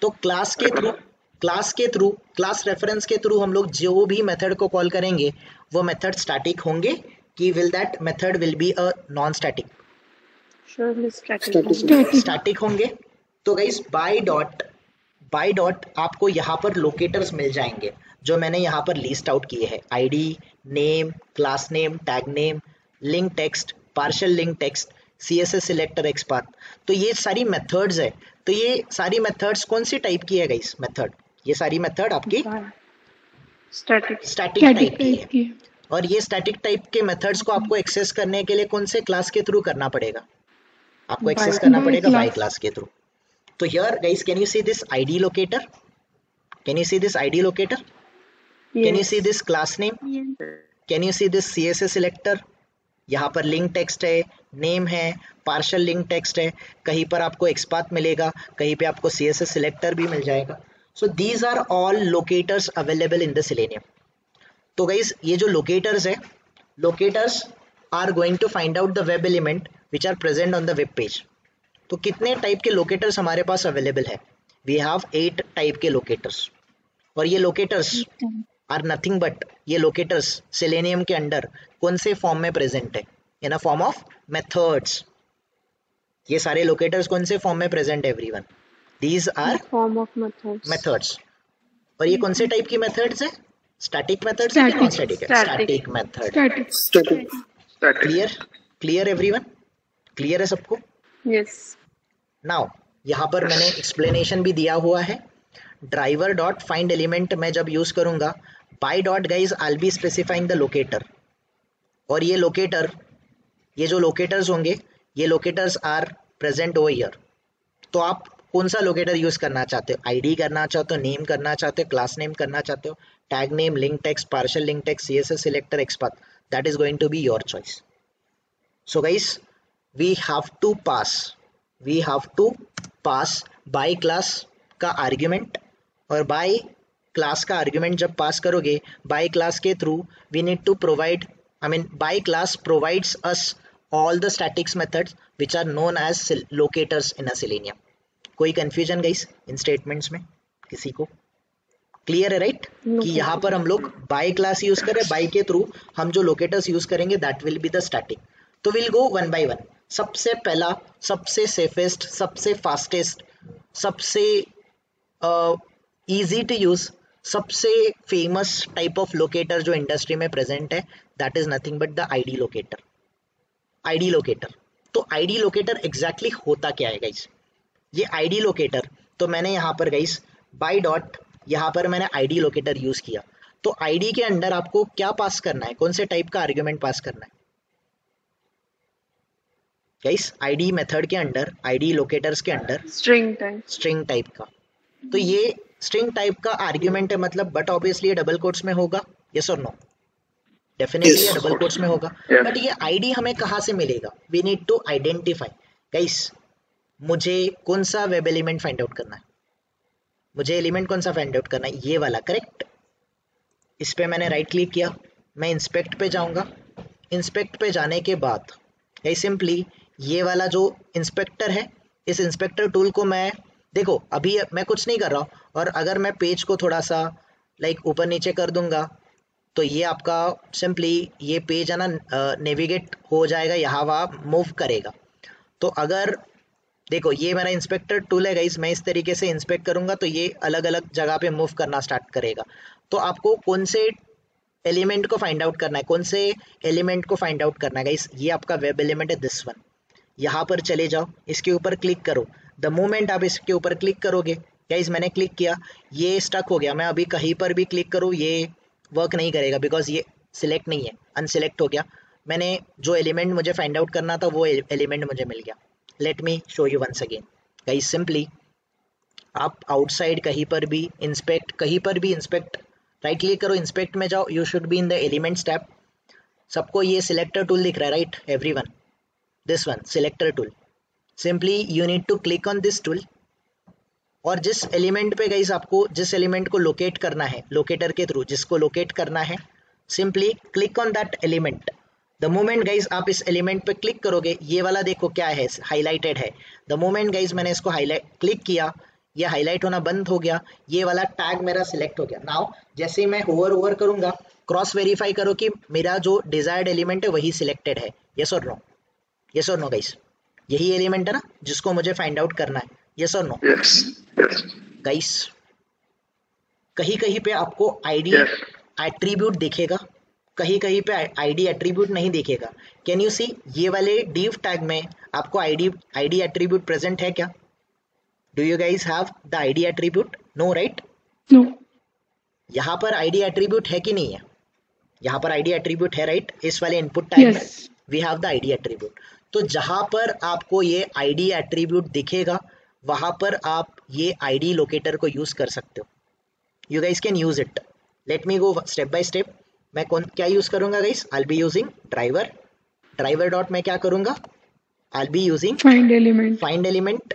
तो क्लास के थ्रू क्लास के थ्रू क्लास रेफरेंस के थ्रू हम लोग जो भी मेथड को कॉल करेंगे वो मेथड स्टैटिक होंगे कि will that method will be a non static static होंगे। तो guys by dot by dot आपको यहाँ पर लोकेटर्स मिल जाएँगे जो मैंने यहाँ पर लिस्ट आउट किए हैं। ID name class name tag name link text partial link text C S S selector XPath तो ये सारी मेथड्स है। तो ये सारी मेथड्स कौन सी टाइप की है गाइस मेथड ये सारी मेथड आपकी स्टैटिक टाइप की है। और ये स्टैटिक टाइप के मेथड्स को आपको एक्सेस करने के लिए कौन से क्लास के थ्रू करना पड़ेगा? आपको एक्सेस करना पड़ेगा बाय क्लास के थ्रू तो here guys can you see this ID locator can you see this ID locator yes. can you see this class name? Yes. can you see this css selector? यहाँ पर लिंक टेक्स्ट है नेम है पार्शल लिंक टेक्स्ट है। कहीं पर आपको एक्सपाथ मिलेगा कहीं पे आपको सी एस एस सिलेक्टर भी मिल जाएगा। So these are all locators available in the Selenium तो गाइज़ ये जो लोकेटर्स है locators are going to find out the web element which are present on the web page तो कितने टाइप के लोकेटर्स हमारे पास अवेलेबल है? वी हैव एट टाइप के लोकेटर्स और ये लोकेटर्स आर नथिंग बट ये लोकेटर्स सेलेनियम के अंडर कौन से फॉर्म में प्रेजेंट है? In a form of methods ये सारे लोकेटर्स कौन से फॉर्म में प्रेजेंट है everyone these are form of methods methods और ये कौन से टाइप की मेथड्स है? स्टैटिक मेथड्स है नॉन स्टैटिक है static method clear clear everyone clear है सबको?
यस
नाउ यहाँ पर मैंने एक्सप्लेनेशन भी दिया हुआ है। ड्राइवर डॉट फाइंड एलिमेंट मैं जब यूज़ करूँगा by dot guys I'll be specifying the locator और ये लोकेटर ये जो लोकेटर्स होंगे, ये locators are present over here तो आप कौन सा लोकेटर यूज़ करना चाहते हो? आईडी करना चाहते हो? नेम करना चाहते हो? क्लास नेम करना चाहते हो? Tag name link text partial link text C S S selector XPath that is going to be your choice so guys we have to pass we have to pass by class का आर्ग्यूमेंट और बाई क्लास का आर्ग्यूमेंट जब पास करोगे बाई क्लास के through we need to provide I mean by class provides us all the statics methods which are known as locators in a selenium. कोई कंफ्यूजन गई इन स्टेटमेंट्स में किसी को? क्लियर है राइट right? कि यहाँ पर हम लोग बाय क्लास यूज़ करें बाय के थ्रू हम जो लोकेटर्स यूज़ करेंगे that will be the static तो will go one by one सबसे पहला, सबसे सेफेस्ट सबसे फास्टेस्ट सबसे ईजी टू यूज़ सबसे फ़ेमस टाइप ऑफ़ लोकेटर जो इंडस्ट्री में प्रेजेंट है that is nothing but the ID locator ID locator तो आईडी लोकेटर एग्जैक्टली होता क्या है गाइस ये आईडी लोकेटर तो मैंने यहाँ पर गाइस बाई डॉट यहाँ पर मैंने आईडी लोकेटर यूज़ किया। तो आईडी के अंडर आपको क्या पास करना है? कौन से टाइप का आर्ग्यूमेंट पास करना है? गाइस आईडी मेथड के अंडर आईडी लोकेटर्स के under
string type
string type का। तो ये स्ट्रिंग टाइप का आर्ग्यूमेंट है मतलब बट ऑब्वियसली डबल कोट्स में होगा यस और नो डेफिनेटली ये डबल कोट्स में होगा। बट ये आईडी हमें कहाँ से मिलेगा? We need to identify guys मुझे कौन सा वेब एलिमेंट फाइंड आउट करना है? मुझे एलिमेंट कौन सा फाइंड आउट करना है? ये वाला करेक्ट इस पे मैंने राइट क्लिक किया। मैं इंस्पेक्ट पे जाऊँगा। इंस्पेक्ट पे जाने के बाद ये सिंपली ये वाला जो इंस्पेक्टर है, इस इंस्पेक्टर टूल को मैं, देखो, अभी मैं कुछ नहीं कर रहा हूँ। और अगर मैं पेज को थोड़ा सा लाइक ऊपर नीचे कर दूँगा तो ये आपका सिंपली ये पेज है ना नेविगेट हो जाएगा, यहाँ वहाँ मूव करेगा। तो अगर, देखो, ये मेरा इंस्पेक्टर टूल है गाइस मैं इस तरीके से इंस्पेक्ट करूँगा तो ये अलग अलग जगह पे मूव करना स्टार्ट करेगा। तो आपको कौन से एलिमेंट को फाइंड आउट करना है, कौन से एलिमेंट को फाइंड आउट करना है गाइस ये आपका वेब एलिमेंट है दिस वन यहाँ पर चले जाओ, इसके ऊपर क्लिक करो। द मोमेंट आप इसके ऊपर क्लिक करोगे गाइस मैंने क्लिक किया? ये स्टक हो गया। मैं अभी कहीं पर भी क्लिक करूँ, ये वर्क नहीं करेगा बिकॉज़ ये सिलेक्ट नहीं है अनसिलेक्ट हो गया। मैंने जो एलिमेंट मुझे फाइंड आउट करना था, वो एलिमेंट मुझे मिल गया। Let me show you once again guys simply आप आउटसाइड कहीं पर भी इंस्पेक्ट कहीं पर भी इंस्पेक्ट राइट क्लिक करो इंस्पेक्ट में जाओ। You should be in the elements tab सबको ये सिलेक्टर टूल दिख रहा है right every this one selector tool simply you need to click on this tool और जिस एलिमेंट पे गई आपको, जिस एलिमेंट को लोकेट करना है लोकेटर के थ्रू जिसको लोकेट करना है simply click on that element the moment guys आप इस एलिमेंट पे क्लिक करोगे, ये वाला देखो क्या है हाईलाइटेड है. द मोमेंट गाइज़ मैंने इसको हाईलाइट क्लिक किया, ये हाईलाइट होना बंद हो गया, ये वाला टैग मेरा सिलेक्ट हो गया. नाउ जैसे मैं होवर ओवर करूँगा क्रॉस वेरीफाई करो कि मेरा जो डिजायर्ड एलिमेंट है, वही सिलेक्टेड है. यस और नो यस और नो गाइस यही एलिमेंट है ना जिसको मुझे फाइंड आउट करना है. यस और नो गाइस कहीं कहीं पे आपको आईडी एट्रीब्यूट दिखेगा कहीं कहीं पे आईडी एट्रीब्यूट नहीं दिखेगा. कैन यू सी ये वाले डीव टैग में आपको आईडी आईडी एट्रीब्यूट प्रेजेंट है क्या? Do you guys have the ID attribute no right
no
यहाँ पर आईडी एट्रीब्यूट है कि नहीं है? यहाँ पर आईडी एट्रीब्यूट है राइट right? इस वाले इनपुट टाइप में. We have the ID attribute तो जहाँ पर आपको ये आईडी एट्रीब्यूट दिखेगा वहाँ पर आप ये आईडी लोकेटर को यूज़ कर सकते हो। You guys can use it let me go step by step मैं कौन क्या यूज़ करूँगा guys I be using driver driver dot मैं क्या करूँगा? I be using
find element
find element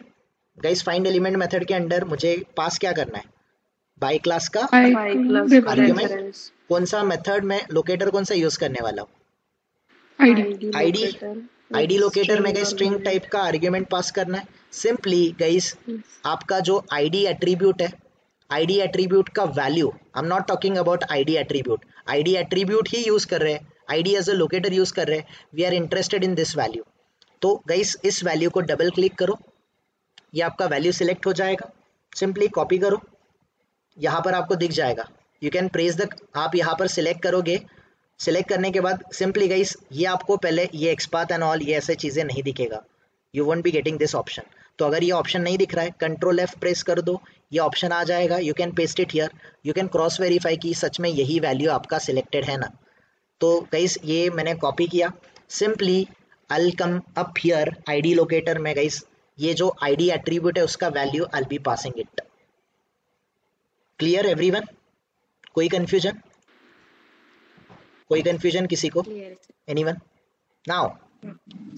guys find element method के अंडर मुझे पास क्या करना है? बाई क्लास का आर्ग्यूमेंट कौन सा मेथड में लोकेटर कौन सा यूज़ करने वाला हूँ? आईडी आईडी आईडी लोकेटर में गई स्ट्रिंग टाइप का आर्ग्यूमेंट पास करना है। सिंपली गाइस आपका जो आईडी एट्रीब्यूट है आईडी एट्रीब्यूट का value I am not talking about ID attribute ID attribute he use कर रहे हैं। ID as a locator use कर रहे हैं। We are interested in this value तो गाइस इस वैल्यू को डबल क्लिक करो। ये आपका वैल्यू सिलेक्ट हो जाएगा। सिंपली कॉपी करो। यहाँ पर आपको दिख जाएगा। यू कैन प्रेस द आप यहाँ पर सिलेक्ट करोगे। सिलेक्ट करने के बाद सिंपली गाइस ये आपको पहले ये एक्सपात एंड ऑल ये ऐसे चीज़ें नहीं दिखेगा। You won't be getting this option तो अगर ये ऑप्शन नहीं दिख रहा है कंट्रोल एफ़ प्रेस कर दो, ये ऑप्शन आ जाएगा। You can paste it here you can cross verify की सच में यही वैल्यू आपका सिलेक्टेड है ना। तो गाइस ये मैंने कॉपी किया। Simply I'll come up here ID locator में गाइस ये जो आईडी एट्रीब्यूट है, उसका value I be passing it clear everyone कोई कंफ्यूजन कोई कंफ्यूजन किसी को? एनी वन नाउ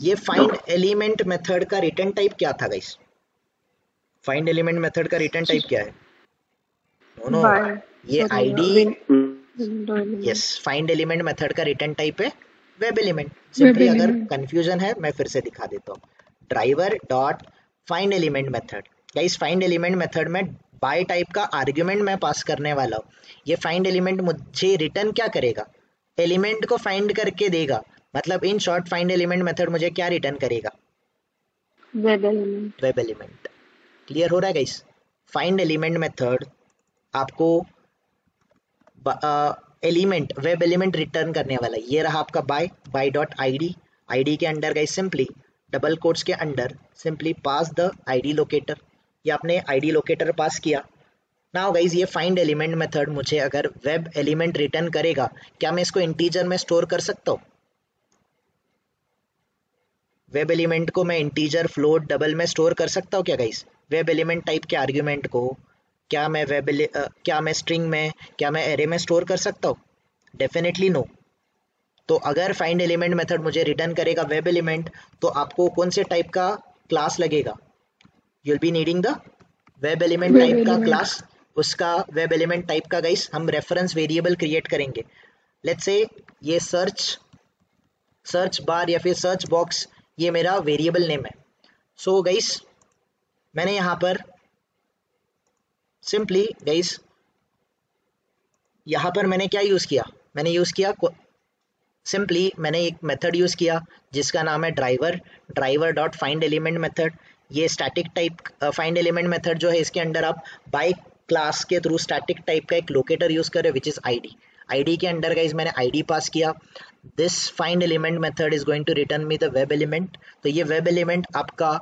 ये फाइंड एलिमेंट मेथड का रिटर्न टाइप क्या था गाइस फाइंड एलिमेंट मेथड का रिटर्न टाइप क्या है? नो नो ये ID yes find element method का रिटर्न टाइप है वेब एलिमेंट सिंपली अगर कंफ्यूजन है मैं फिर से दिखा देता हूँ. Driver dot find element method guys find element method में बाय टाइप का आर्ग्यूमेंट मैं पास करने वाला हूँ. ये फाइंड एलिमेंट मुझे रिटर्न क्या करेगा? एलिमेंट को फाइंड करके देगा। मतलब इन शॉर्ट फाइंड एलिमेंट मेथड मुझे क्या रिटर्न करेगा?
Web element
web element clear हो रहा है गाइस फाइंड एलिमेंट मेथड आपको एलिमेंट वेब एलिमेंट रिटर्न करने वाला है। ये रहा आपका by by dot ID ID के under guys simply double quotes के under simply pass the ID locator ये आपने आईडी लोकेटर पास किया। नाउ गाइज़ ये फाइंड एलिमेंट मेथड मुझे अगर वेब एलिमेंट रिटर्न करेगा क्या मैं इसको इंटीजर में स्टोर कर सकता हूँ? वेब एलिमेंट को मैं इंटीजर फ्लोट डबल में स्टोर कर सकता हूँ क्या गाइस वेब एलिमेंट टाइप के आर्ग्यूमेंट को क्या मैं वेब क्या मैं स्ट्रिंग में क्या मैं एरे में स्टोर कर सकता हूँ? डेफिनेटली नो तो अगर फाइंड एलिमेंट मेथड मुझे रिटर्न करेगा वेब एलिमेंट तो आपको कौन से टाइप का क्लास लगेगा? You'll be needing the web element type का क्लास उसका वेब एलिमेंट टाइप का गाइस हम रेफरेंस वेरिएबल क्रिएट करेंगे। लेट्स से ये सर्च सर्च बार या फिर सर्च बॉक्स ये मेरा वेरिएबल नेम है। सो so, गाइस मैंने यहाँ पर सिंपली गाइस यहाँ पर मैंने क्या यूज़ किया? मैंने यूज़ किया सिंपली मैंने एक मेथड यूज़ किया जिसका नाम है driver driver dot find element method ये static type find element method जो है इसके अंडर आप बाई क्लास के थ्रू स्टैटिक टाइप का एक लोकेटर यूज़ कर विच इज़ आईडी आईडी के अंडर गाइज़ मैंने आईडी पास किया। This find element method is going to return me the web element तो ये वेब एलिमेंट आपका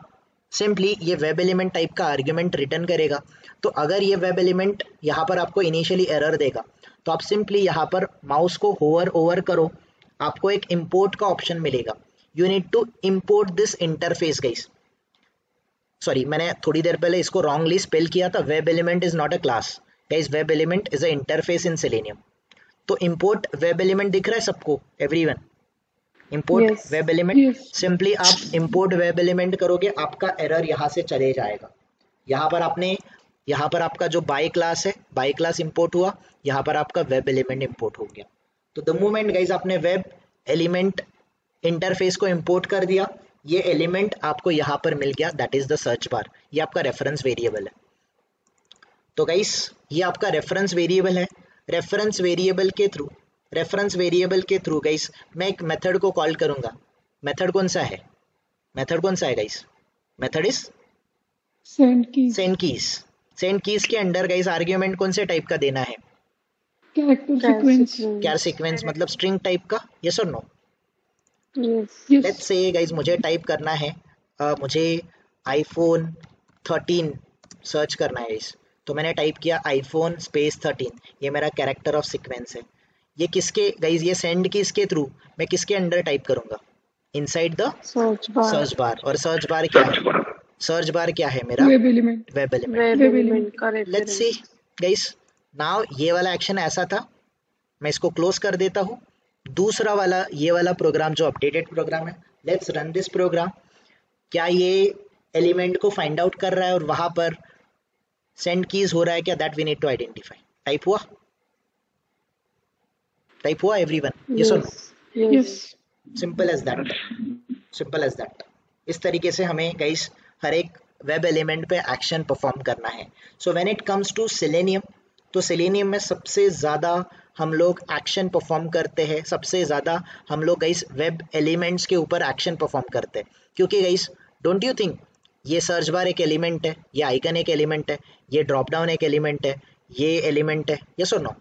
सिंपली ये वेब एलिमेंट टाइप का आर्ग्यूमेंट रिटर्न करेगा। तो अगर ये वेब एलिमेंट यहाँ पर आपको इनिशियली एरर देगा तो आप सिंपली यहाँ पर माउस को होवर ओवर करो। आपको एक इम्पोर्ट का ऑप्शन मिलेगा। You need to import this interface guys sorry मैंने थोड़ी देर पहले इसको रॉन्गली स्पेल किया था web element is not a class guys web element is a interface in Selenium तो इम्पोर्ट वेब एलिमेंट दिख रहा है सबको everyone import web element simply आप इम्पोर्ट वेब एलिमेंट करोगे आपका एरर यहाँ से चले जाएगा। यहाँ पर आपने यहाँ पर आपका जो बाई क्लास है बाई क्लास इंपोर्ट हुआ यहाँ पर आपका वेब एलिमेंट इंपोर्ट हो गया। तो द मोमेंट गाइज़ आपने वेब एलिमेंट इंटरफेस को इंपोर्ट कर दिया ये एलिमेंट आपको यहाँ पर मिल गया that is the search bar ये आपका रेफरेंस वेरिएबल है। तो गाइस ये आपका रेफरेंस वेरिएबल है। रेफरेंस वेरिएबल के थ्रू रेफरेंस वेरिएबल के थ्रू गाइस मैं एक मेथड को कॉल करूँगा। मेथड कौन सा है? मेथड कौन सा है guys method is
send keys
send keys send keys के अंडर गाइस आर्ग्यूमेंट कौन से टाइप का देना है?
कैरेक्टर सीक्वेंस
क्या सीक्वेंस मतलब स्ट्रिंग टाइप का? यस और नो लेट्स से गाइस मुझे टाइप करना है uh, मुझे आईफोन 13 सर्च करना है इस तो मैंने टाइप किया आईफोन स्पेस 13 ये मेरा कैरेक्टर ऑफ़ सीक्वेंस है. ये किसके गाइस ये सेंड की इसके थ्रू मैं किसके अंडर टाइप करूँगा? Inside the
search bar
search bar और सर्च बार क्या है? सर्च बार क्या है मेरा?
Web element
web element let's see guys now ये वाला एक्शन ऐसा था. मैं इसको क्लोज कर देता हूँ. दूसरा वाला ये वाला प्रोग्राम जो अपडेटेड प्रोग्राम है लेट्स रन दिस प्रोग्राम क्या ये एलिमेंट को फाइंड आउट कर रहा है और वहाँ पर सेंड कीज हो रहा है क्या? That we need to identify type हुआ? टाइप हुआ एवरीवन यस और no simple as that simple as that इस तरीके से हमें गाइस हर एक वेब एलिमेंट पे एक्शन परफॉर्म करना है। So when it comes to Selenium तो सेलेनियम में सबसे ज़्यादा हम लोग एक्शन परफॉर्म करते हैं सबसे ज़्यादा हम लोग गाइस वेब एलिमेंट्स के ऊपर एक्शन परफॉर्म करते हैं। क्योंकि गाइस डोंट यू थिंक ये सर्च बार एक एलिमेंट है ये आइकन एक एलिमेंट है ये ड्रॉप डाउन एक एलिमेंट है ये एलिमेंट है ये सुनो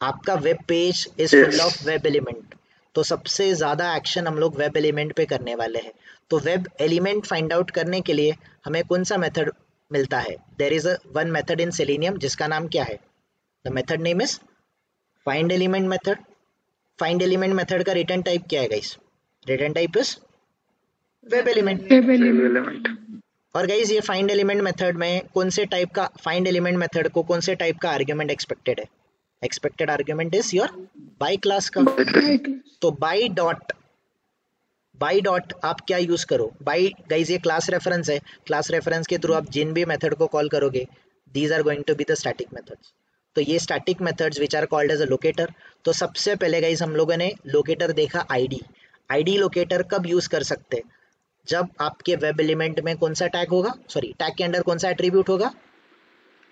आपका web page is full of web element तो सबसे ज़्यादा एक्शन हम लोग वेब एलिमेंट पे करने वाले हैं। तो वेब एलिमेंट फाइंड आउट करने के लिए हमें कौन सा मेथड मिलता है? There is a one method in Selenium जिसका नाम क्या है? The method name is find element method find element method का रिटर्न टाइप क्या है guys return type is web element
web element
और गाइस ये फाइंड एलिमेंट मेथड में कौन से टाइप का फाइंड एलिमेंट मेथड को कौन से टाइप का आर्ग्यूमेंट एक्सपेक्टेड है? Expected argument is your by class का। तो बाई डॉट बाई डॉट आप क्या यूज़ करो? बाई गाइज़ ये क्लास रेफरेंस है। क्लास रेफरेंस के थ्रू आप जिन भी मेथड को कॉल करोगे these are going to be the static methods तो ये static methods which are called as a locator तो सबसे पहले गाइज़ हम लोगों ने लोकेटर देखा आईडी आईडी लोकेटर कब यूज़ कर सकते? जब आपके वेब एलिमेंट में कौन सा टैग होगा? सॉरी टैग के अंडर कौन सा एट्रीब्यूट होगा?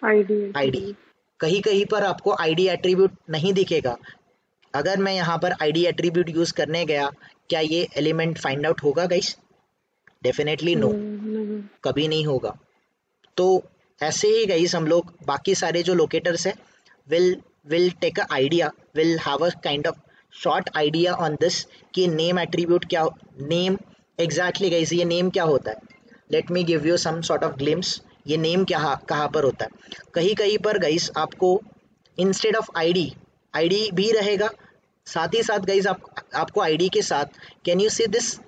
आईडी
आईडी कहीं कहीं पर आपको आईडी एट्रीब्यूट नहीं दिखेगा. अगर मैं यहाँ पर आईडी एट्रीब्यूट यूज़ करने गया क्या ये एलिमेंट फाइंड आउट होगा गाइस डेफिनेटली नो कभी नहीं होगा. तो ऐसे ही गाइस हम लोग बाकी सारे जो लोकेटर्स है will will take a idea will have a kind of short idea on this कि नेम एट्रीब्यूट क्या नेम एग्जैक्टली गाइस ये नेम क्या होता है? Let me give you some sort of glimpse ये नेम क्या कहाँ पर होता है? कहीं कहीं पर गाइस आपको इंस्टेड ऑफ़ आईडी आईडी भी रहेगा, साथ ही साथ गाइज़ आप, आपको आईडी के साथ can you see this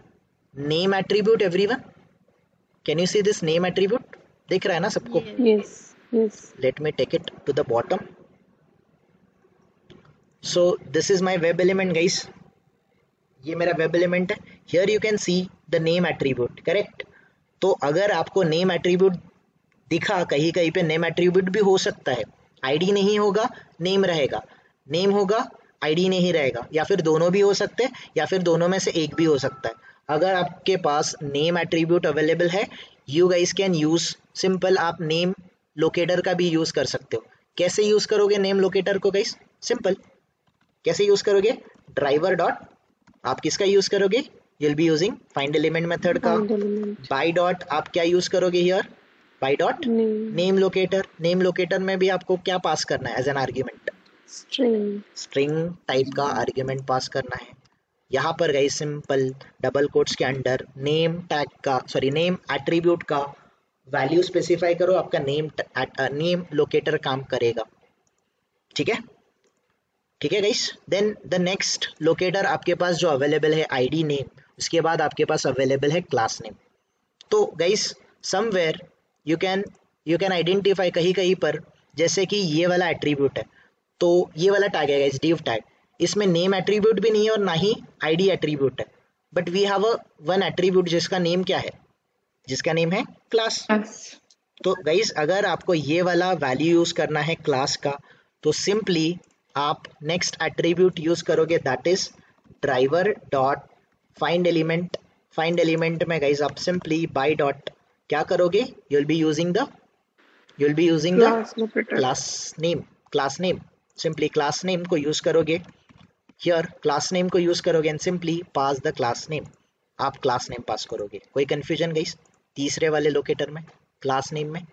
name attribute everyone can you see this name attribute दिख रहा है ना सबको? Let me take it to the bottom so this is my web element guys ये मेरा वेब एलिमेंट है. Here you can see the name attribute correct तो अगर आपको नेम एट्रीब्यूट दिखा कहीं कहीं पे नेम एट्रीब्यूट भी हो सकता है। आईडी नहीं होगा नेम रहेगा। नेम होगा आईडी नहीं रहेगा। या फिर दोनों भी हो सकते हैं या फिर दोनों में से एक भी हो सकता है। अगर आपके पास नेम एट्रीब्यूट अवेलेबल है you guys can use simple आप नेम लोकेटर का भी यूज़ कर सकते हो। कैसे यूज़ करोगे नेम लोकेटर को गाइस सिंपल कैसे यूज़ करोगे? ड्राइवर डॉट आप किसका यूज़ करोगे? You'll be using find element method का। बाई डॉट आप क्या यूज़ करोगे here by dot name locator name locator में भी आपको क्या पास करना है as an argument
string
string type का आर्ग्यूमेंट पास करना है। यहाँ पर गई सिंपल डबल कोट्स के अंडर नेम टैग का सॉरी नेम एट्रीब्यूट का वैल्यू स्पेसिफाई करो, आपका नेम नेम लोकेटर काम करेगा। ठीक है? ठीक है guys then the next locator आपके पास जो अवेलेबल है आईडी नेम उसके बाद आपके पास अवेलेबल है क्लास नेम तो guys somewhere you can you can identify कहीं कहीं पर जैसे कि ये वाला एट्रीब्यूट है। तो ये वाला टैग है गाइस div टैग इसमें नेम एट्रीब्यूट भी नहीं है और ना ही आईडी एट्रीब्यूट है। But we have a one attribute जिसका नेम क्या है? जिसका नेम है क्लास तो गाइस अगर आपको ये वाला वैल्यू यूज़ करना है क्लास का तो सिंपली आप नेक्स्ट एट्रीब्यूट यूज़ करोगे that is driver dot find element find element में गाइज़ आप सिंपली बाई डॉट क्या करोगे? You'll be using the you'll be using the class name class name simply class name को यूज़ करोगे। हियर क्लास नेम को यूज़ करोगे and simply pass the class name आप क्लास नेम पास करोगे। कोई कंफ्यूजन गाइस तीसरे वाले लोकेटर में क्लास नेम में?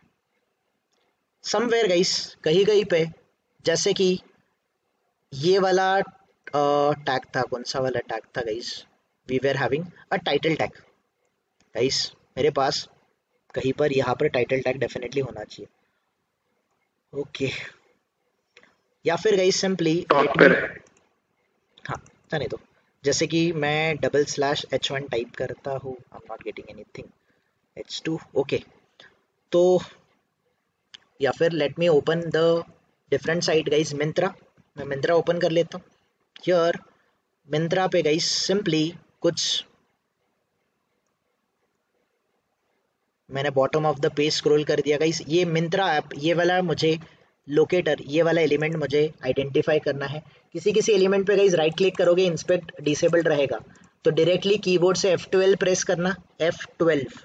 समवेयर गाइस कहीं कहीं पे, जैसे कि ये वाला टैग था, कौन सा वाला टैग था guys we were having a title tag guys मेरे पास कहीं पर यहाँ पर टाइटल टैग डेफिनेटली होना चाहिए। Okay okay. या फिर गाइस सिंपली जाने दो जैसे कि मैं double slash H one type करता हूँ I am not getting anything H two okay तो या फिर let me open the different site guys Myntra मैं मिंत्रा ओपन कर लेता हूँ। हियर मिंत्रा पे गाइस सिंपली कुछ मैंने bottom of the page scroll कर दिया गाइस ये मिंत्रा ऐप ये वाला मुझे लोकेटर ये वाला एलिमेंट मुझे आइडेंटिफाई करना है। किसी किसी एलिमेंट पे गाइस राइट क्लिक करोगे इंस्पेक्ट डिसेबल्ड रहेगा। तो डायरेक्टली कीबोर्ड से F12 प्रेस करना F12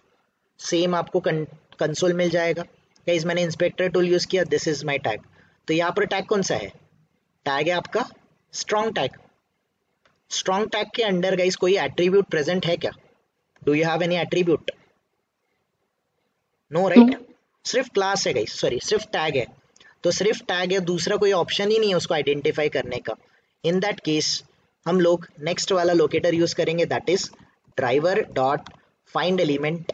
सेम आपको कंसोल मिल जाएगा। गाइस मैंने इंस्पेक्टर टूल यूज़ किया दिस इज़ माई टैग तो यहाँ पर टैग कौन सा है? टैग है आपका स्ट्रॉन्ग टैग स्ट्रॉन्ग टैग के अंडर गाइस कोई एट्रीब्यूट प्रेजेंट है क्या? Do you have any attribute no right सिर्फ़ क्लास है गाइस सॉरी सिर्फ़ टैग है। तो सिर्फ़ टैग या दूसरा कोई ऑप्शन ही नहीं है उसको आइडेंटिफाई करने का। इन दैट केस हम लोग नेक्स्ट वाला लोकेटर यूज़ करेंगे that is driver dot find element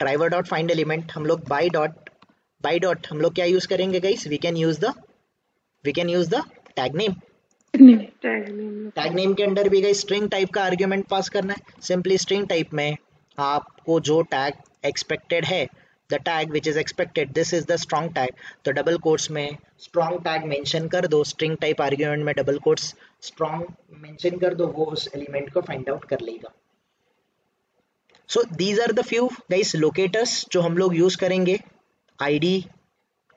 driver dot find element हम लोग बाई डॉट बाई डॉट हम लोग क्या यूज़ करेंगे guys we can use the we can use the tag name tag name के अंडर भी गई स्ट्रिंग टाइप का आर्ग्यूमेंट पास करना है। सिंपली स्ट्रिंग टाइप में आपको जो टैग एक्सपेक्टेड है the tag which is expected this is the strong tag तो डबल कोट्स में स्ट्रॉन्ग टैग मेंशन कर दो. स्ट्रिंग टाइप आर्ग्यूमेंट में डबल कोट्स स्ट्रॉन्ग मेंशन कर दो. वो उस एलिमेंट को फाइंड आउट कर लेगा. So these are the few guys locators जो हम लोग यूज़ करेंगे. आईडी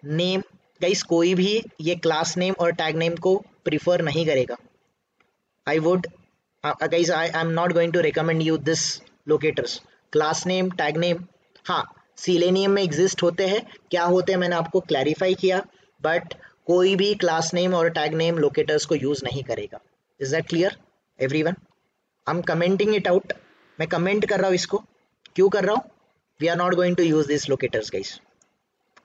नेम गाइस कोई भी ये क्लास नेम और टैग नेम को प्रिफर नहीं करेगा. I uh, uh, guys, I am not going to recommend you this locators. Class name, tag name, हाँ सिलेनियम में एग्जिस्ट होते हैं। क्या होते हैं मैंने आपको क्लैरिफाई किया बट कोई भी क्लास नेम और टैग नेम लोकेटर्स को यूज़ नहीं करेगा। Is that clear every one I am commenting it out मैं कमेंट कर रहा हूँ इसको। क्यों कर रहा हूँ? We are not going to use this locators guys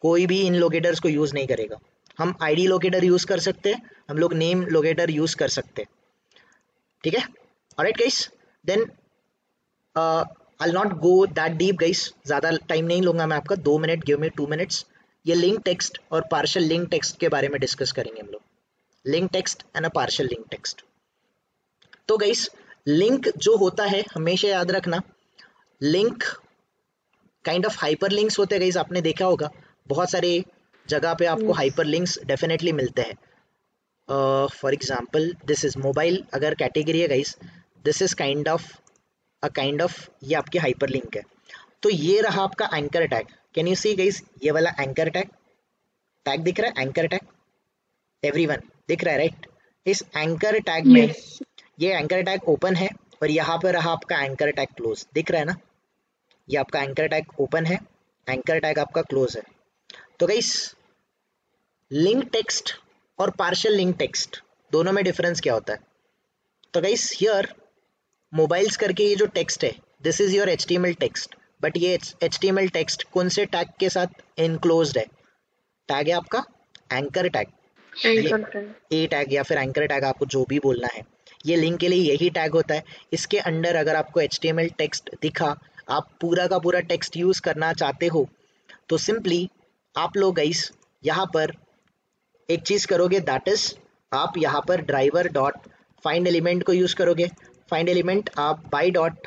कोई भी इन लोकेटर्स को यूज़ नहीं करेगा। हम आईडी लोकेटर यूज़ कर सकते हैं हम लोग नेम लोकेटर यूज़ कर सकते हैं। ठीक है? Guys. Then uh, I'll not go that deep guys. ज़्यादा टाइम नहीं लूँगा मैं आपका। दो minute give me two minutes ये लिंक टेक्स्ट और पार्शल लिंक टेक्स्ट के बारे में डिस्कस करेंगे हम लोग। Link text and a partial link text तो गाइस लिंक जो होता है हमेशा याद रखना। Link kind of hyperlinks होते हैं गाइस आपने देखा होगा। बहुत सारे जगह पे आपको हाइपर लिंक्स डेफिनेटली मिलते हैं। For example this is mobile अगर कैटेगरी है guys this is kind of a kind of ये आपकी हाइपर लिंक है। तो ये रहा आपका anchor tag can you see guys ये वाला एंकर टैग टैग दिख रहा है? एंकर टैग एवरीवन दिख रहा है राइट इस एंकर टैग में
Yes.
ये एंकर टैग ओपन है और यहाँ पर रहा आपका एंकर टैग क्लोज दिख रहा है ना? ये आपका एंकर टैग ओपन है। एंकर टैग आपका क्लोज है। तो गाइस लिंक टेक्स्ट और पार्शियल लिंक टेक्स्ट दोनों में डिफरेंस क्या होता है? तो गाइस हियर मोबाइल्स करके ये जो टेक्स्ट है this is your H text but ये एच टेक्स्ट कौन से टैग के साथ इनक्लोज है? टैग है आपका एंकर टैग ए टैग या फिर एंकर टैग आपको जो भी बोलना है ये लिंक के लिए यही टैग होता है। इसके अंडर अगर आपको एच टी टेक्स्ट दिखा आप पूरा का पूरा टेक्स्ट यूज़ करना चाहते हो तो सिंपली आप लोग गाइस यहाँ पर एक चीज़ करोगे दैट इज़ आप यहाँ पर ड्राइवर डॉट फाइंड एलिमेंट को यूज़ करोगे। फाइंड एलिमेंट आप बाई डॉट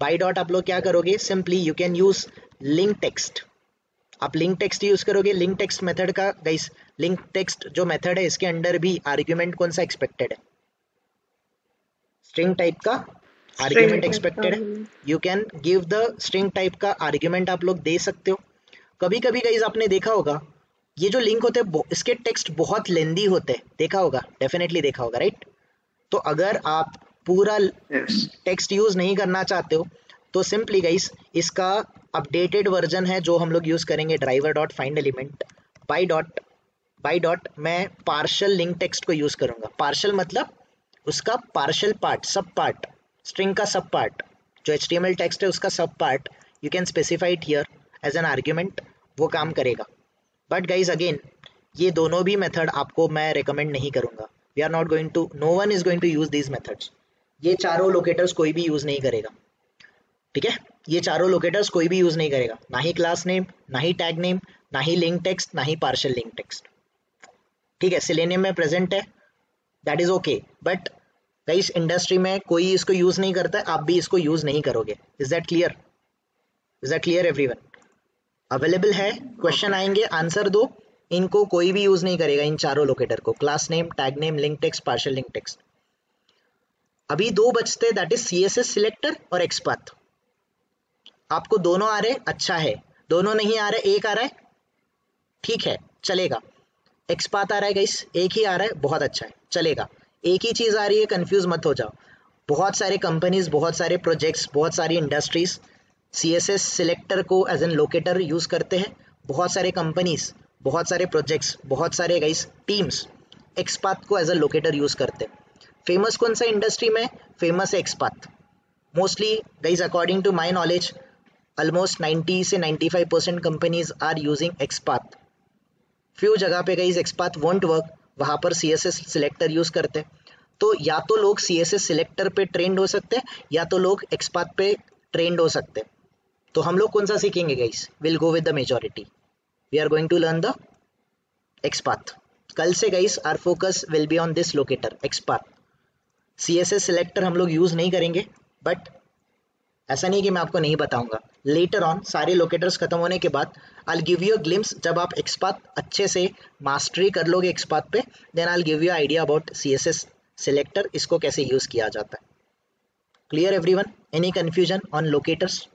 बाई डॉट आप लोग क्या करोगे? Simply you can use link text आप लिंक टेक्स्ट यूज़ करोगे। लिंक टेक्स्ट मेथड का गाइस लिंक टेक्स्ट जो मेथड है इसके अंडर भी आर्ग्यूमेंट कौन सा एक्सपेक्टेड है? स्ट्रिंग टाइप का आर्ग्यूमेंट एक्सपेक्टेड है। You can give the string type का आर्ग्यूमेंट आप लोग दे सकते हो। कभी कभी गाइस आपने देखा होगा ये जो लिंक होते हैं इसके टेक्स्ट बहुत लेंदी होते हैं। देखा होगा? डेफिनेटली देखा होगा राइट तो अगर आप पूरा. टेक्स्ट यूज़ नहीं करना चाहते हो तो सिंपली गाइस इसका अपडेटेड वर्जन है जो हम लोग यूज़ करेंगे driver dot find element by dot by dot मैं पार्शल लिंक टेक्स्ट को यूज़ करूँगा। पार्शल मतलब उसका partial part sub part string का सब पार्ट जो H T M L text है उसका sub part you can specify it here as an argument वो काम करेगा। बट गाइज़ अगेन ये दोनों भी मेथड आपको मैं रिकमेंड नहीं करूँगा। We are not going to no one is going to use these methods ये चारों लोकेटर्स कोई भी यूज़ नहीं करेगा। ठीक है? ये चारों लोकेटर्स कोई भी यूज़ नहीं करेगा। ना ही क्लास नेम ना ही टैग नेम ना ही लिंक टेक्स्ट ना ही पार्शियल लिंक टेक्स्ट ठीक है? सिलेनियम में प्रेजेंट है। दैट इज़ ओके बट इस इंडस्ट्री में कोई इसको यूज़ नहीं करता है आप भी इसको यूज़ नहीं करोगे। Is that clear is that clear everyone available है? क्वेश्चन आएँगे। आंसर दो। इनको कोई भी यूज़ नहीं करेगा इन चारों लोकेटर को। Class name tag name link text partial link text अभी दो बचते that is C S S selector और एक्सपाथ आपको दोनों आ रहे अच्छा है। दोनों नहीं आ रहे, एक आ रहा है, ठीक है, चलेगा। एक्सपाथ आ रहा है गाइस एक ही आ रहा है, बहुत अच्छा है, चलेगा। एक ही चीज़ आ रही है कंफ्यूज मत हो जाओ। बहुत सारे कंपनीज़ बहुत सारे प्रोजेक्ट्स बहुत सारी industries C S S selector को एज एन लोकेटर यूज़ करते हैं। बहुत सारे कंपनीज़ बहुत सारे प्रोजेक्ट्स बहुत सारे गाइस टीम्स एक्सपाथ को एज अ लोकेटर यूज़ करते हैं। फ़ेमस कौन सा इंडस्ट्री में? Famous XPath mostly guys according to my knowledge almost 90 से 95 percent companies are using XPath few जगह पे गई एक्सपाथ वॉन्ट वर्क वहाँ पर C S S selector use करते हैं। तो या तो लोग सी एस एस सिलेक्टर पे ट्रेंड हो सकते हैं, या तो लोग एक्सपाथ पे ट्रेंड हो सकते हैं। तो हम लोग कौन सा सीखेंगे guys will go with the majority we are going to learn the XPath कल से guys our focus will be on this locator XPath C S S selector हम लोग यूज़ नहीं करेंगे बट ऐसा नहीं कि मैं आपको नहीं बताऊँगा। लेटर ऑन सारे लोकेटर्स खत्म होने के बाद आई गिव यू ग्लिम्स जब आप एक्सपात अच्छे से मास्टरी कर लोगे एक्सपात पे then I give you idea about C S S selector इसको कैसे यूज़ किया जाता है। Clear every one any confusion on locators